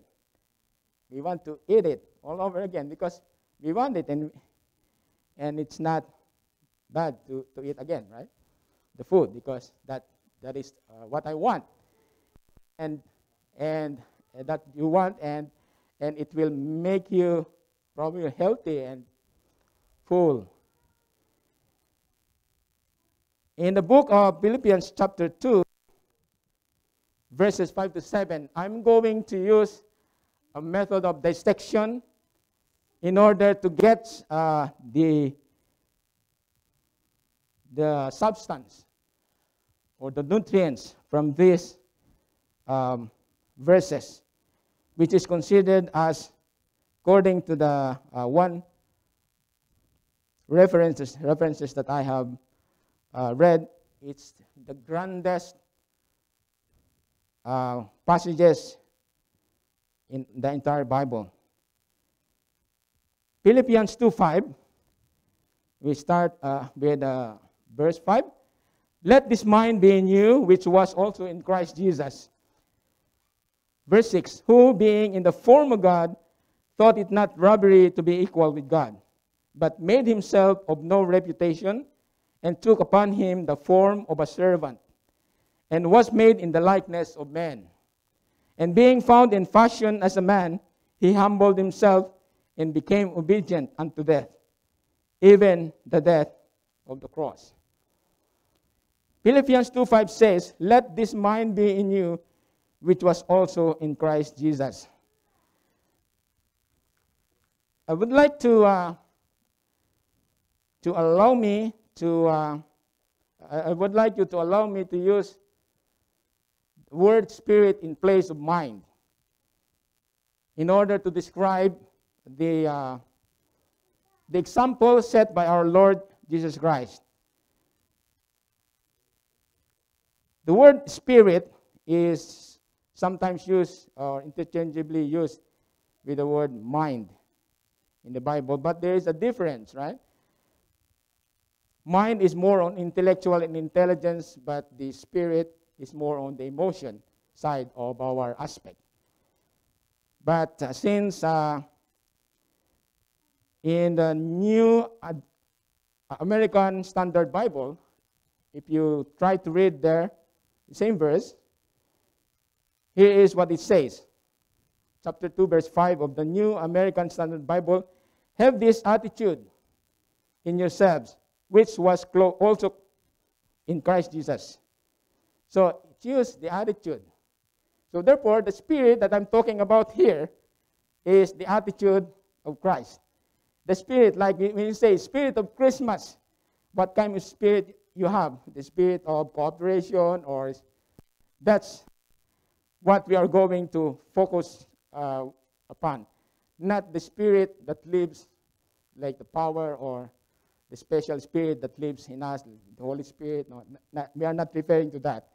We want to eat it all over again because we want it and, and it's not bad to, to eat again, right? The food because that, that is uh, what I want. And, and that you want and, and it will make you probably healthy and full. In the book of Philippians, chapter 2, verses 5 to 7, I'm going to use a method of dissection in order to get uh, the, the substance or the nutrients from these um, verses, which is considered as, according to the uh, one references, references that I have uh, read, it's the grandest uh, passages in the entire Bible. Philippians 2:5. We start uh, with uh, verse 5. Let this mind be in you, which was also in Christ Jesus. Verse 6 Who, being in the form of God, thought it not robbery to be equal with God, but made himself of no reputation and took upon him the form of a servant, and was made in the likeness of men. And being found in fashion as a man, he humbled himself and became obedient unto death, even the death of the cross. Philippians 2:5 says, Let this mind be in you, which was also in Christ Jesus. I would like to, uh, to allow me to, uh, I would like you to allow me to use word spirit in place of mind in order to describe the, uh, the example set by our Lord Jesus Christ. The word spirit is sometimes used or interchangeably used with the word mind in the Bible, but there is a difference, right? Mind is more on intellectual and intelligence, but the spirit is more on the emotion side of our aspect. But uh, since uh, in the New American Standard Bible, if you try to read there, same verse, here is what it says. Chapter 2, verse 5 of the New American Standard Bible. Have this attitude in yourselves, which was also in Christ Jesus. So choose the attitude. So therefore, the spirit that I'm talking about here is the attitude of Christ. The spirit, like when you say spirit of Christmas, what kind of spirit you have? The spirit of cooperation, or that's what we are going to focus uh, upon. Not the spirit that lives like the power or the special spirit that lives in us, the Holy Spirit. No, not, we are not referring to that.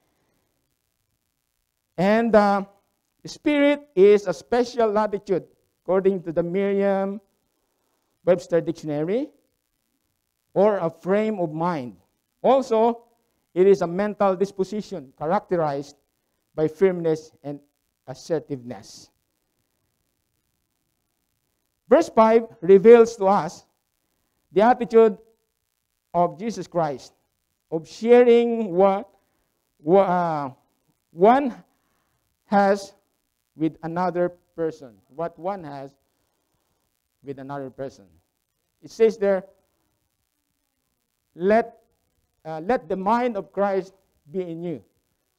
And uh, the spirit is a special attitude, according to the Merriam Webster Dictionary, or a frame of mind. Also, it is a mental disposition characterized by firmness and assertiveness. Verse 5 reveals to us the attitude of Jesus Christ of sharing what wha- uh, one has with another person. What one has with another person. It says there, let, uh, let the mind of Christ be in you.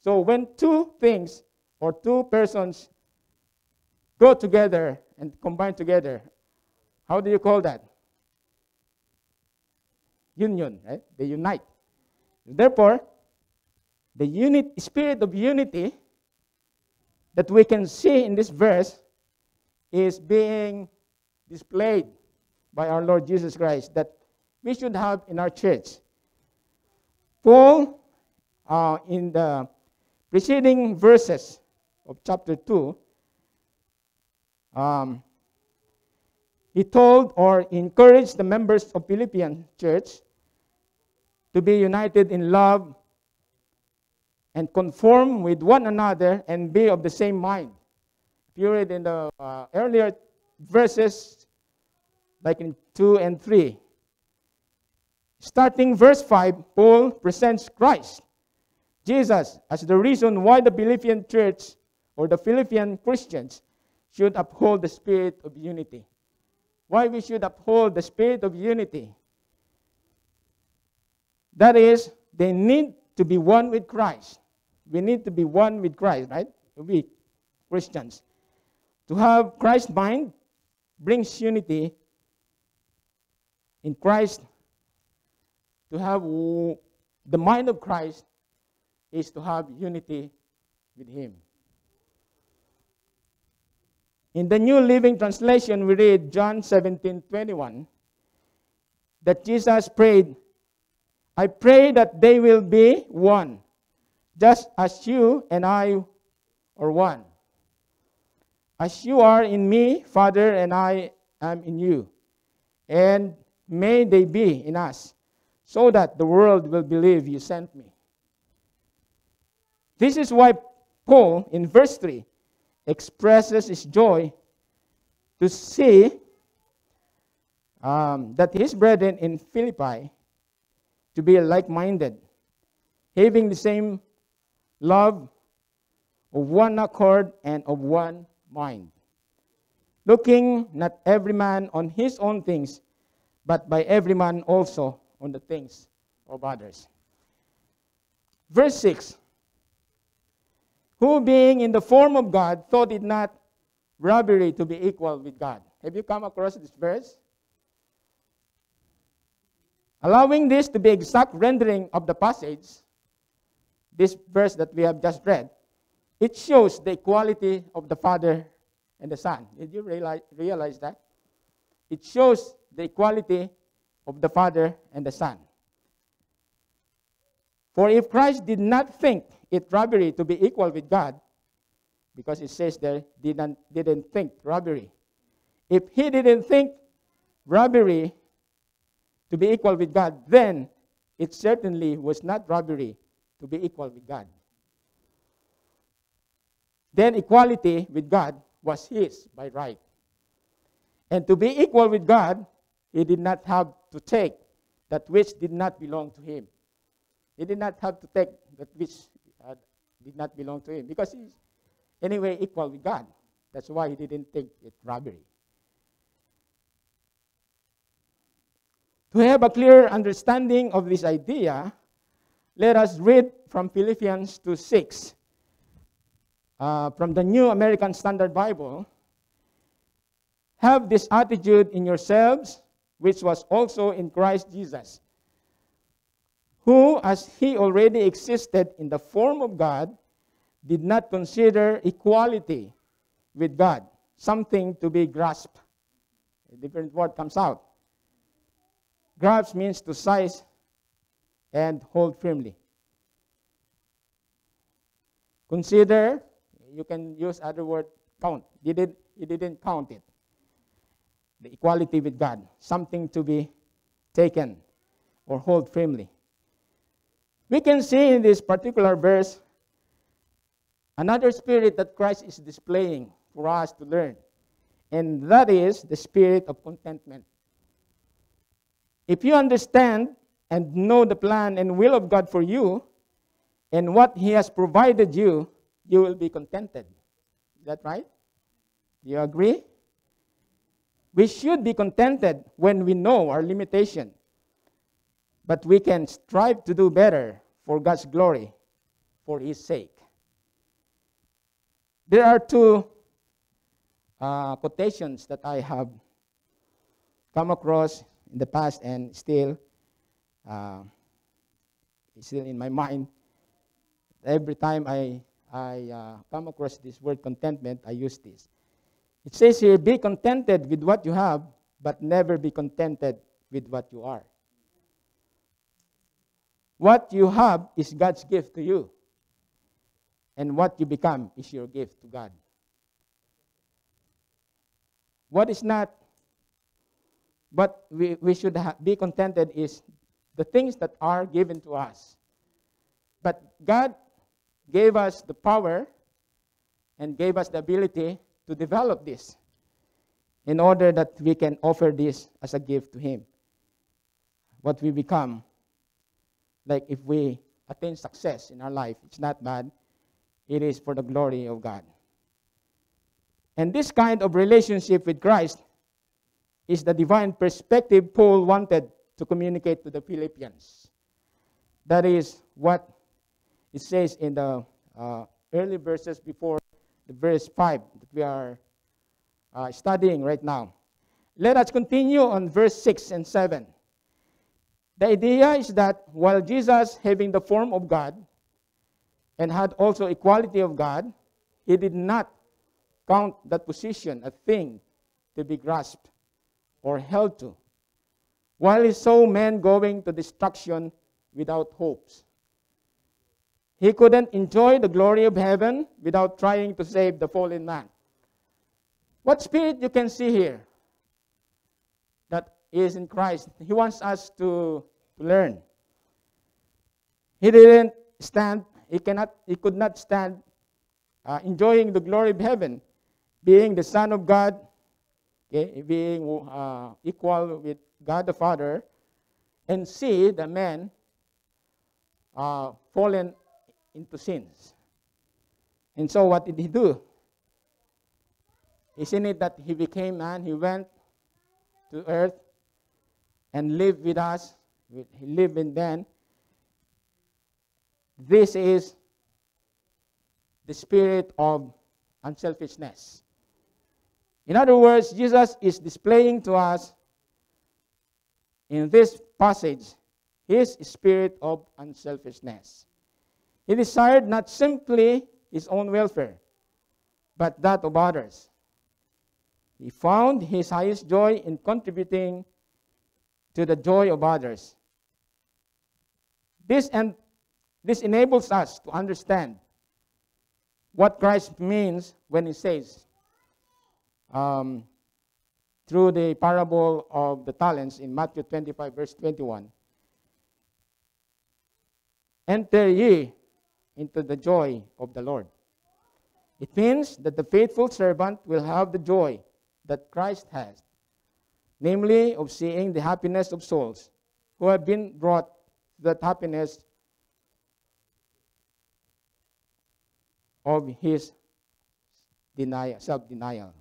So when two things or two persons go together and combine together, how do you call that? Union, right? They unite. Therefore, the unit, spirit of unity that we can see in this verse is being displayed by our Lord Jesus Christ that we should have in our church. Paul, uh, in the preceding verses of chapter 2, um, he told or encouraged the members of Philippian church to be united in love and conform with one another and be of the same mind. If you read in the uh, earlier verses, like in 2 and 3, starting verse 5, Paul presents Christ, Jesus, as the reason why the Philippian church or the Philippian Christians should uphold the spirit of unity. Why we should uphold the spirit of unity? That is, they need to be one with Christ. We need to be one with Christ, right? We Christians. To have Christ's mind brings unity in Christ. To have the mind of Christ is to have unity with Him. In the New Living Translation, we read John 17 21 that Jesus prayed, I pray that they will be one, just as you and I are one. As you are in me, Father, and I am in you. And may they be in us, so that the world will believe you sent me. This is why Paul, in verse 3, expresses his joy to see um, that his brethren in Philippi to be like-minded, having the same love of one accord and of one mind, looking not every man on his own things, but by every man also on the things of others. Verse 6 Who being in the form of God thought it not robbery to be equal with God. Have you come across this verse? Allowing this to be exact rendering of the passage, this verse that we have just read, it shows the equality of the Father and the Son. Did you realize, realize that? It shows the equality of the Father and the Son. For if Christ did not think it robbery to be equal with God, because it says there, didn't, didn't think robbery. If he didn't think robbery to be equal with God, then it certainly was not robbery to be equal with God. Then equality with God was his by right. And to be equal with God, he did not have to take that which did not belong to him. He did not have to take that which uh, did not belong to him because he's anyway equal with God. That's why he didn't think it robbery. To have a clear understanding of this idea, let us read from Philippians 2 6 uh, from the New American Standard Bible. Have this attitude in yourselves, which was also in Christ Jesus, who, as he already existed in the form of God, did not consider equality with God something to be grasped. A different word comes out. Grasp means to seize and hold firmly. Consider, you can use other word, count. He, did, he didn't count it. The equality with God, something to be taken or hold firmly. We can see in this particular verse another spirit that Christ is displaying for us to learn, and that is the spirit of contentment. If you understand and know the plan and will of God for you, and what He has provided you, you will be contented. Is that right? Do you agree? We should be contented when we know our limitation, but we can strive to do better for God's glory, for His sake. There are two uh, quotations that I have come across in the past and still uh, still in my mind. Every time I, I uh, come across this word contentment, I use this. It says here, be contented with what you have, but never be contented with what you are. What you have is God's gift to you, and what you become is your gift to God. What is not, what we, we should be contented is the things that are given to us. But God gave us the power and gave us the ability to develop this in order that we can offer this as a gift to Him. What we become, like if we attain success in our life, it's not bad, it is for the glory of God. And this kind of relationship with Christ is the divine perspective Paul wanted to communicate to the Philippians. That is what it says in the uh, early verses before the verse 5 that we are uh, studying right now. Let us continue on verse 6 and 7. The idea is that while Jesus, having the form of God and had also equality of God, he did not count that position a thing to be grasped or held to, while he saw men going to destruction without hopes. He couldn't enjoy the glory of heaven without trying to save the fallen man. What spirit you can see here that is in Christ? He wants us to, to learn. He didn't stand, he cannot, he could not stand uh, enjoying the glory of heaven, being the Son of God, okay, being uh, equal with God the Father, and see the man uh, fallen into sins. And so, what did he do? Isn't it that he became man? He went to earth and lived with us. He lived in then. This is the spirit of unselfishness. In other words, Jesus is displaying to us in this passage his spirit of unselfishness. He desired not simply his own welfare, but that of others. He found his highest joy in contributing to the joy of others. This, and, this enables us to understand what Christ means when he says, um, through the parable of the talents in Matthew 25, verse 21 Enter ye into the joy of the Lord. It means that the faithful servant will have the joy that Christ has, namely of seeing the happiness of souls who have been brought to that happiness of his denial, self-denial.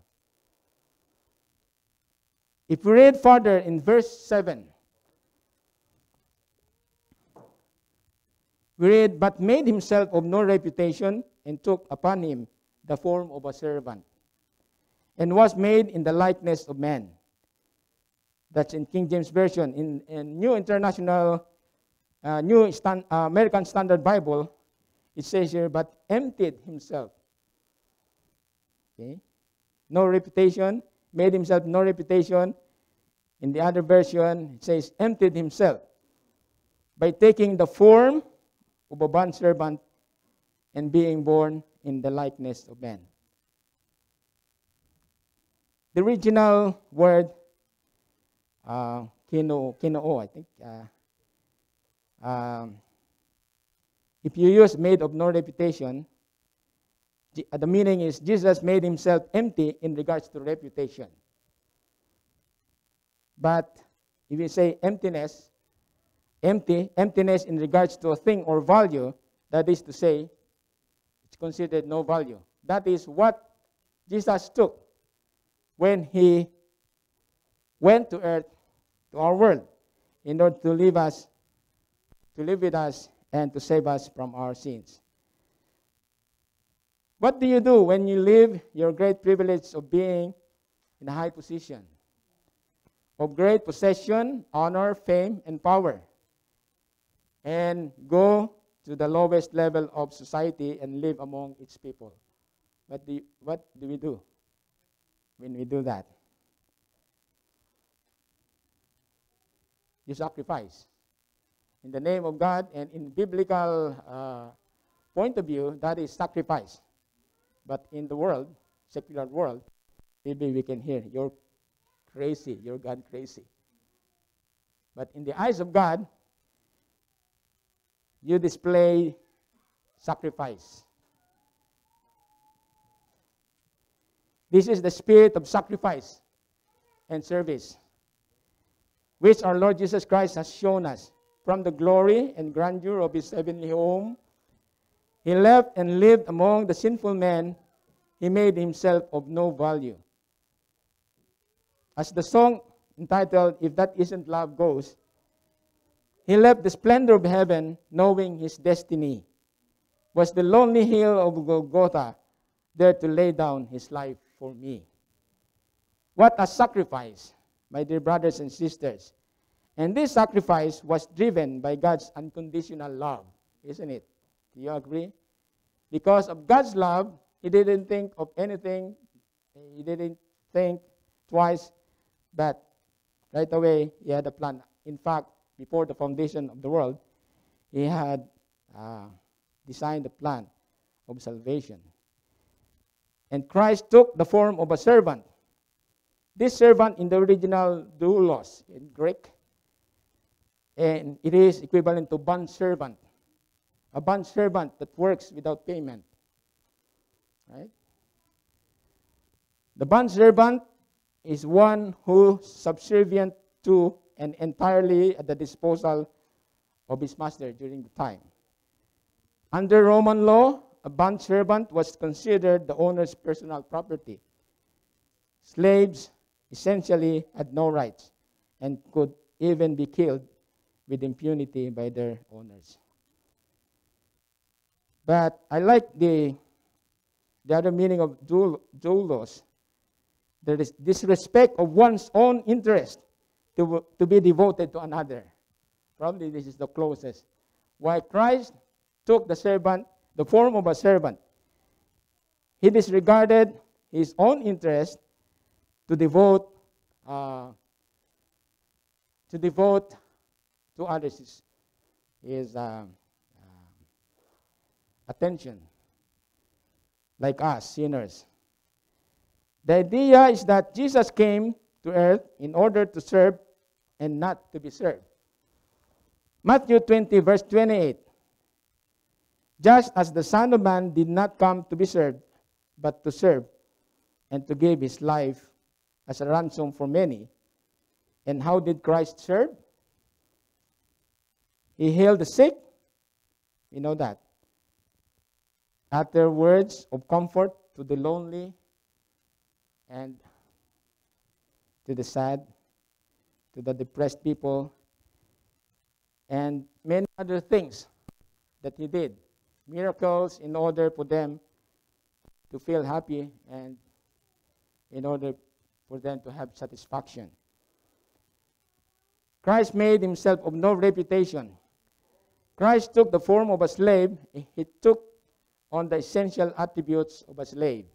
If we read further in verse 7, read, But made himself of no reputation, and took upon him the form of a servant, and was made in the likeness of man. That's in King James Version. In, in New International, uh, New Stan, uh, American Standard Bible, it says here, but emptied himself. Okay? No reputation, made himself no reputation. In the other version, it says, emptied himself by taking the form of a and being born in the likeness of man. The original word, uh, kino, kinoo, I think, uh, um, if you use made of no reputation, the meaning is Jesus made himself empty in regards to reputation. But if you say emptiness, empty, emptiness in regards to a thing or value, That is to say, it's considered no value. That is what Jesus took when he went to earth, to our world, in order to live us, to live with us, and to save us from our sins. What do you do when you leave your great privilege of being in a high position, of great possession, honor, fame, and power, and go to the lowest level of society and live among its people? What do, you, what do we do when we do that? You sacrifice. In the name of God and in biblical uh, point of view, that is sacrifice. But in the world, secular world, maybe we can hear, you're crazy, you're God crazy. But in the eyes of God, you display sacrifice. This is the spirit of sacrifice and service, which our Lord Jesus Christ has shown us from the glory and grandeur of his heavenly home. He left and lived among the sinful men. He made himself of no value. As the song entitled, If That Isn't Love goes, he left the splendor of heaven, knowing his destiny was the lonely hill of Golgotha, there to lay down his life for me. What a sacrifice, my dear brothers and sisters. And this sacrifice was driven by God's unconditional love, isn't it? Do you agree? Because of God's love, he didn't think of anything, he didn't think twice, but right away he had a plan. In fact, before the foundation of the world, he had uh, designed the plan of salvation. And Christ took the form of a servant. This servant in the original doulos in Greek, and it is equivalent to bond servant. A bond servant that works without payment. Right? The bond servant is one who subservient to and entirely at the disposal of his master during the time. Under Roman law, a bond servant was considered the owner's personal property. Slaves essentially had no rights and could even be killed with impunity by their owners. But I like the, the other meaning of doulos. There is disrespect of one's own interest to, to be devoted to another. Probably this is the closest. Why Christ took the servant, the form of a servant. He disregarded his own interest to devote uh, to devote to others his, his uh, uh, attention, like us sinners. The idea is that Jesus came to earth in order to serve and not to be served. Matthew 20, verse 28. Just as the Son of Man did not come to be served, but to serve, and to give his life as a ransom for many. And how did Christ serve? He healed the sick. You know that. Utter words of comfort to the lonely and to the sad, to the depressed people, and many other things that he did. Miracles in order for them to feel happy and in order for them to have satisfaction. Christ made himself of no reputation. Christ took the form of a slave. He took on the essential attributes of a slave,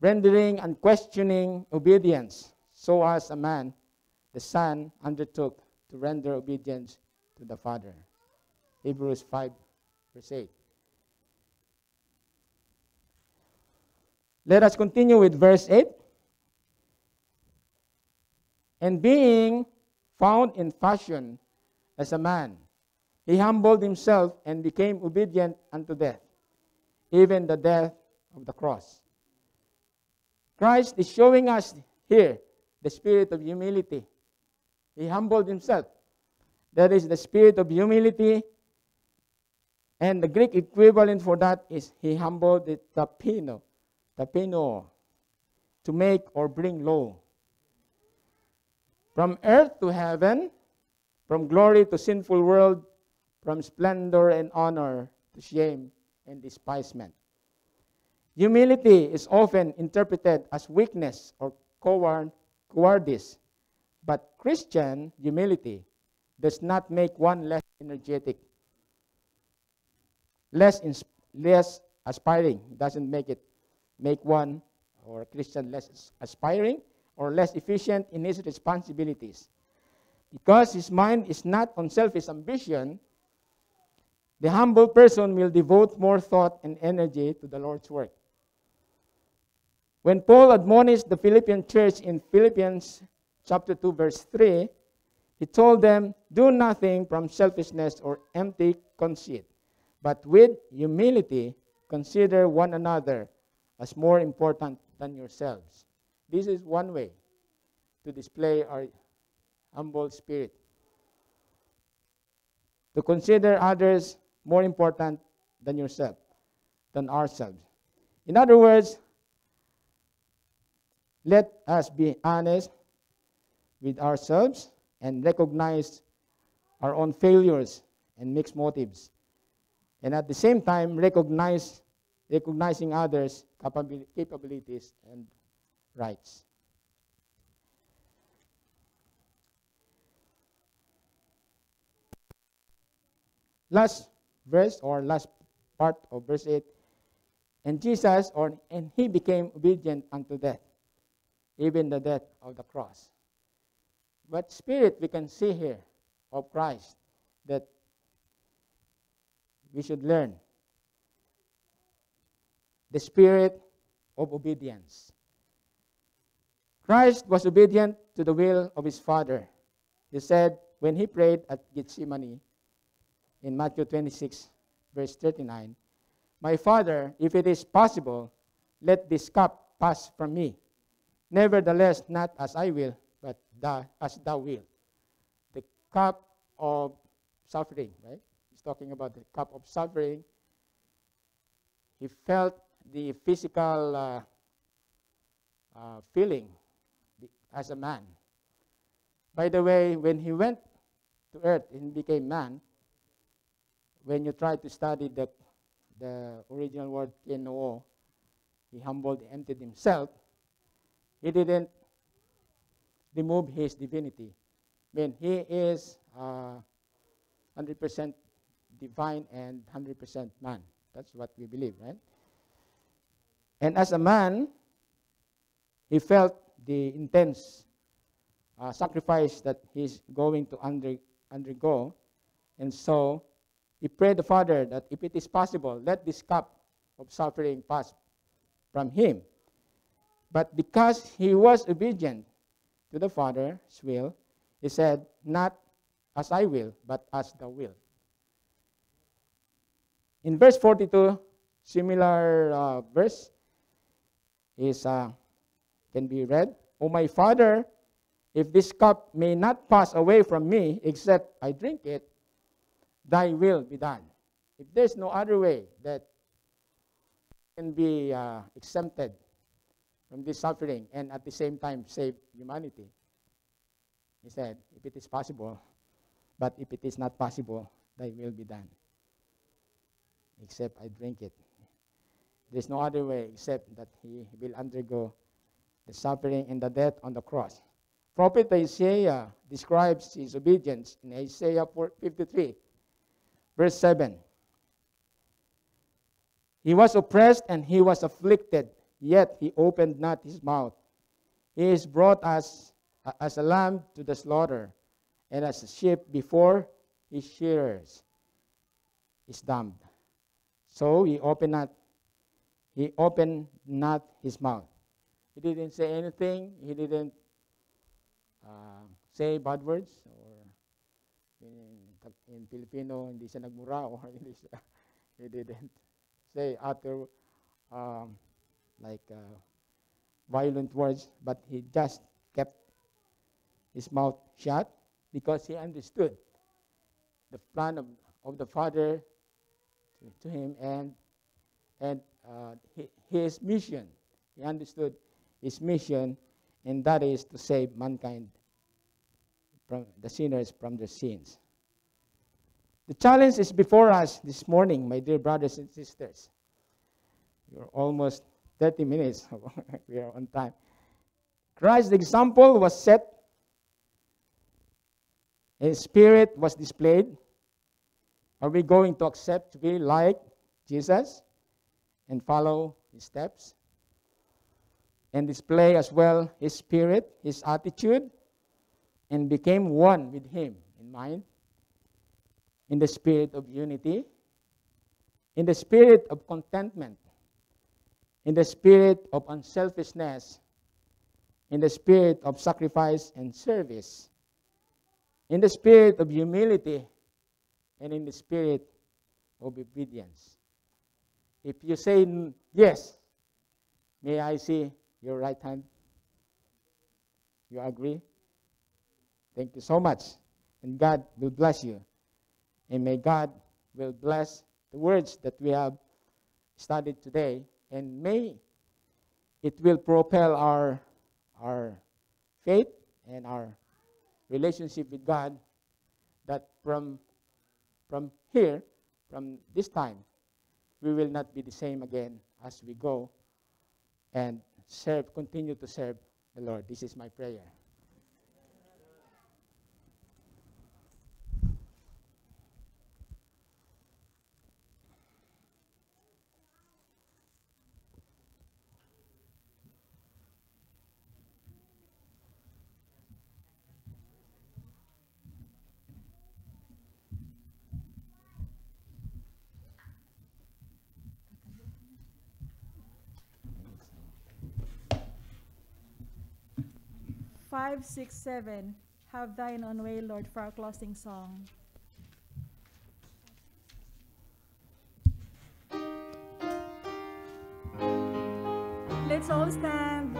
rendering unquestioning obedience, so as a man, the Son, undertook to render obedience to the Father. Hebrews 5, verse 8. Let us continue with verse 8. And being found in fashion as a man, he humbled himself and became obedient unto death, even the death of the cross. Christ is showing us here the spirit of humility. He humbled himself. That is the spirit of humility And the Greek equivalent for that is he humbled the tapino, tapino, to make or bring low. From earth to heaven, from glory to sinful world, from splendor and honor to shame and despisement. Humility is often interpreted as weakness or coward, cowardice, but Christian humility does not make one less energetic, less, ins- less aspiring. Doesn't make it make one or Christian less aspiring or less efficient in his responsibilities. Because his mind is not on selfish ambition, the humble person will devote more thought and energy to the Lord's work. When Paul admonished the Philippian church in Philippians chapter 2 verse 3, he told them, "Do nothing from selfishness or empty conceit, but with humility consider one another as more important than yourselves." This is one way to display our humble spirit. To consider others more important than yourself, than ourselves. In other words, let us be honest with ourselves and recognize our own failures and mixed motives. And at the same time, recognize recognizing others' capabil- capabilities and rights. Last verse or last part of verse 8 and Jesus or and he became obedient unto death even the death of the cross but spirit we can see here of Christ that we should learn the spirit of obedience Christ was obedient to the will of his Father. He said when he prayed at Gethsemane in Matthew 26, verse 39, My Father, if it is possible, let this cup pass from me. Nevertheless, not as I will, but as thou wilt. The cup of suffering, right? He's talking about the cup of suffering. He felt the physical uh, uh, feeling as a man. By the way, when he went to earth and became man, when you try to study the, the original word kenoo, he humbled, emptied himself, he didn't remove his divinity. I mean, he is uh, 100% divine and 100% man. That's what we believe, right? And as a man, he felt the intense uh, sacrifice that he's going to under, undergo. And so he prayed the Father that if it is possible, let this cup of suffering pass from him. But because he was obedient to the Father's will, he said, Not as I will, but as thou will. In verse 42, similar uh, verse is uh, can be read. O my Father, if this cup may not pass away from me except I drink it, thy will be done. If there's no other way that can be uh, exempted from this suffering and at the same time save humanity, he said, if it is possible, but if it is not possible, thy will be done. Except I drink it. There's no other way except that he will undergo the suffering and the death on the cross. Prophet Isaiah describes his obedience in Isaiah 53, verse 7. He was oppressed and he was afflicted, yet he opened not his mouth. He is brought as, as a lamb to the slaughter, and as a sheep before his shearers is dumb. So he opened not, he opened not his mouth. He didn't say anything. He didn't uh, say bad words or in, in Filipino hindi siya nagmura [LAUGHS] or hindi he didn't say utter um, like uh, violent words but he just kept his mouth shut because he understood the plan of, of the father to, to him and and uh, his mission. He understood his mission, and that is to save mankind from the sinners from their sins. The challenge is before us this morning, my dear brothers and sisters. You're almost 30 minutes. [LAUGHS] we are on time. Christ's example was set. His spirit was displayed. Are we going to accept to be like Jesus and follow his steps? And display as well his spirit, his attitude, and became one with him in mind, in the spirit of unity, in the spirit of contentment, in the spirit of unselfishness, in the spirit of sacrifice and service, in the spirit of humility, and in the spirit of obedience. If you say yes, may I see your right hand? You agree? Thank you so much. And God will bless you. And may God will bless the words that we have studied today. And may it will propel our, our faith and our relationship with God that from, from here, from this time, we will not be the same again as we go and serve, continue to serve the Lord. This is my prayer. Five, six, seven. Have thine own way, Lord, for our closing song. Let's all stand.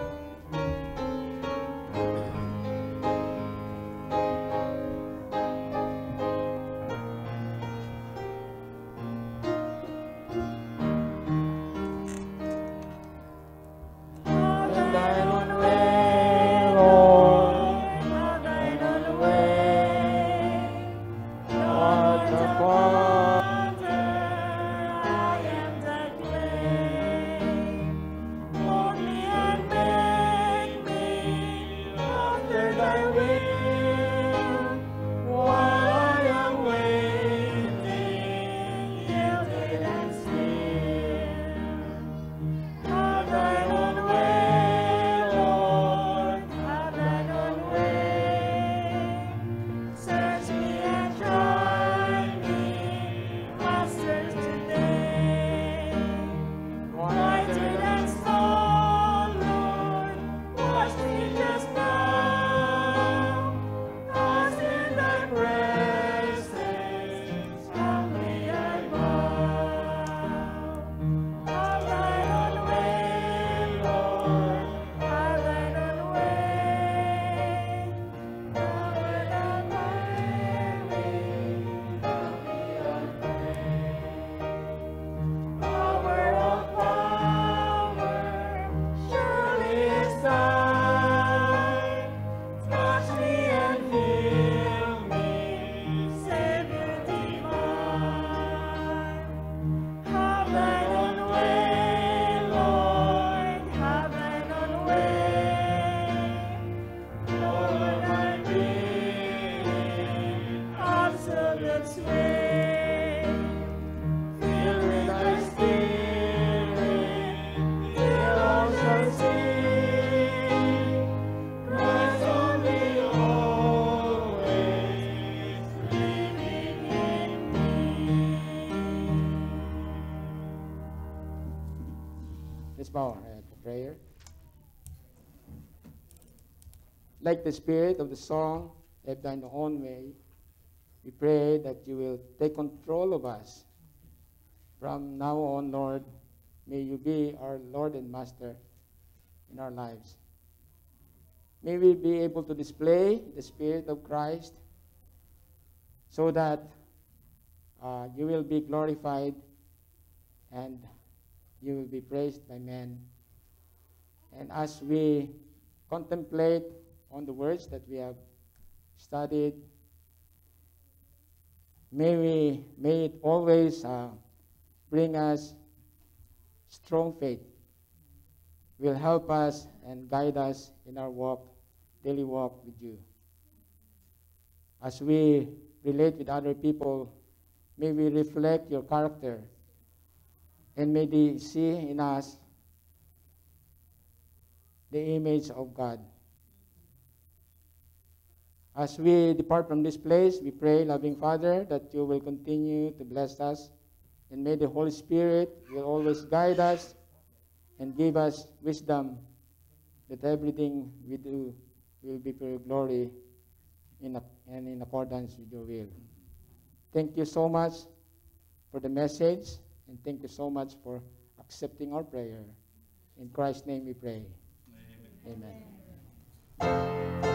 The spirit of the song, have done thine own way, we pray that you will take control of us. From now on, Lord, may you be our Lord and Master in our lives. May we be able to display the Spirit of Christ so that uh, you will be glorified and you will be praised by men. And as we contemplate on the words that we have studied, may we may it always uh, bring us strong faith. Will help us and guide us in our walk daily walk with you. As we relate with other people may we reflect your character and may they see in us the image of god as we depart from this place, we pray, loving Father, that you will continue to bless us, and may the Holy Spirit will always guide us and give us wisdom that everything we do will be for your glory in, ac- and in accordance with your will. Thank you so much for the message, and thank you so much for accepting our prayer. In Christ's name we pray. Amen. Lift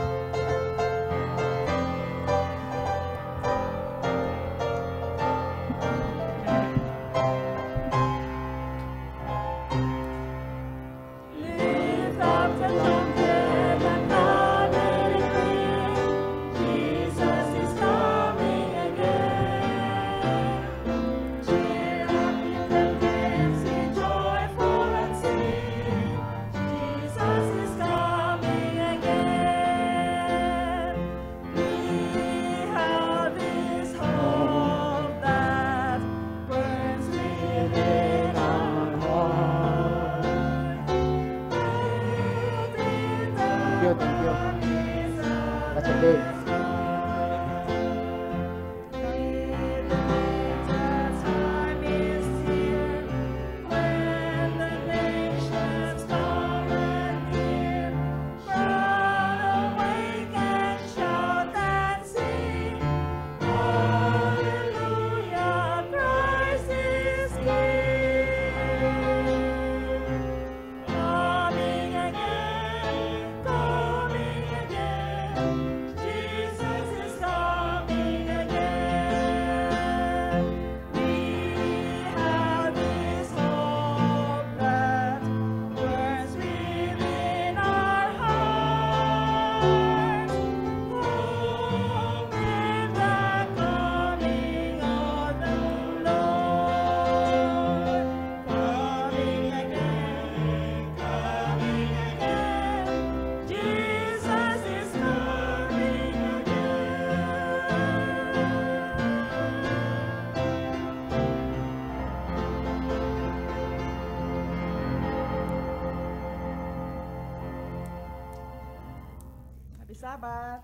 Sabbath.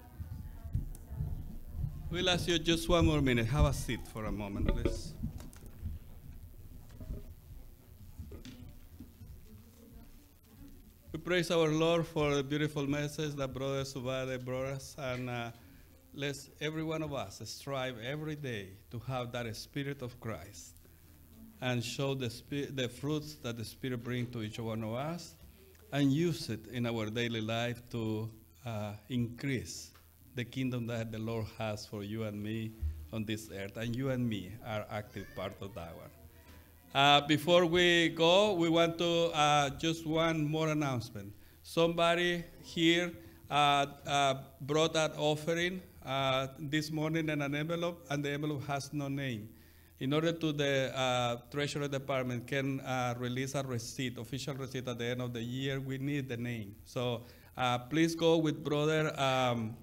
We'll ask you just one more minute. Have a seat for a moment, please. We praise our Lord for the beautiful message that Brother Subade brought us, and uh, let's every one of us strive every day to have that spirit of Christ and show the, the fruits that the Spirit brings to each one of us and use it in our daily life to uh, increase the kingdom that the Lord has for you and me on this earth. And you and me are active part of that one. Uh, before we go, we want to uh, just one more announcement. Somebody here uh, uh, brought that offering uh, this morning in an envelope, and the envelope has no name. In order to the uh, Treasury Department can uh, release a receipt, official receipt at the end of the year, we need the name. So uh, please go with Brother um,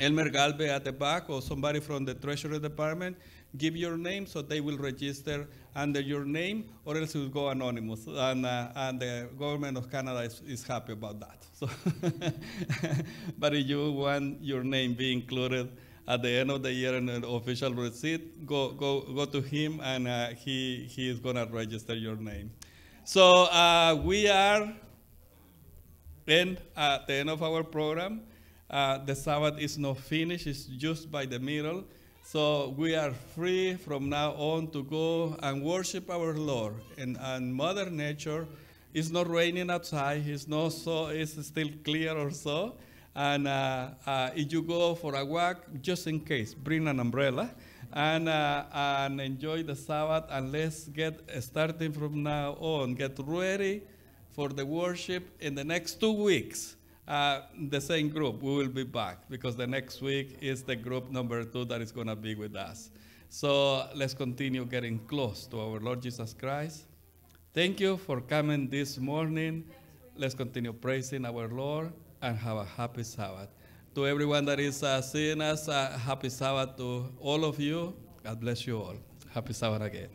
Elmer Galve at the back or somebody from the Treasury Department. Give your name so they will register under your name, or else will go anonymous. And, uh, and the government of Canada is, is happy about that. [LAUGHS] So, [LAUGHS] but if you want your name be included at the end of the year in an official receipt, go, go, go to him and uh, he, he is going to register your name. So uh, we are in at the end of our program. Uh, the Sabbath is not finished, it's just by the middle. So we are free from now on to go and worship our Lord. And, and Mother Nature is not raining outside, it's not so, it's still clear or so. And uh, uh, if you go for a walk, just in case, bring an umbrella and, uh, and enjoy the Sabbath. And let's get starting from now on. Get ready for the worship in the next two weeks. Uh, the same group, we will be back because the next week is the group number two that is going to be with us. So let's continue getting close to our Lord Jesus Christ. Thank you for coming this morning. Let's continue praising our Lord and have a happy Sabbath. To everyone that is uh, seeing us, uh, happy Sabbath to all of you. God bless you all. Happy Sabbath again.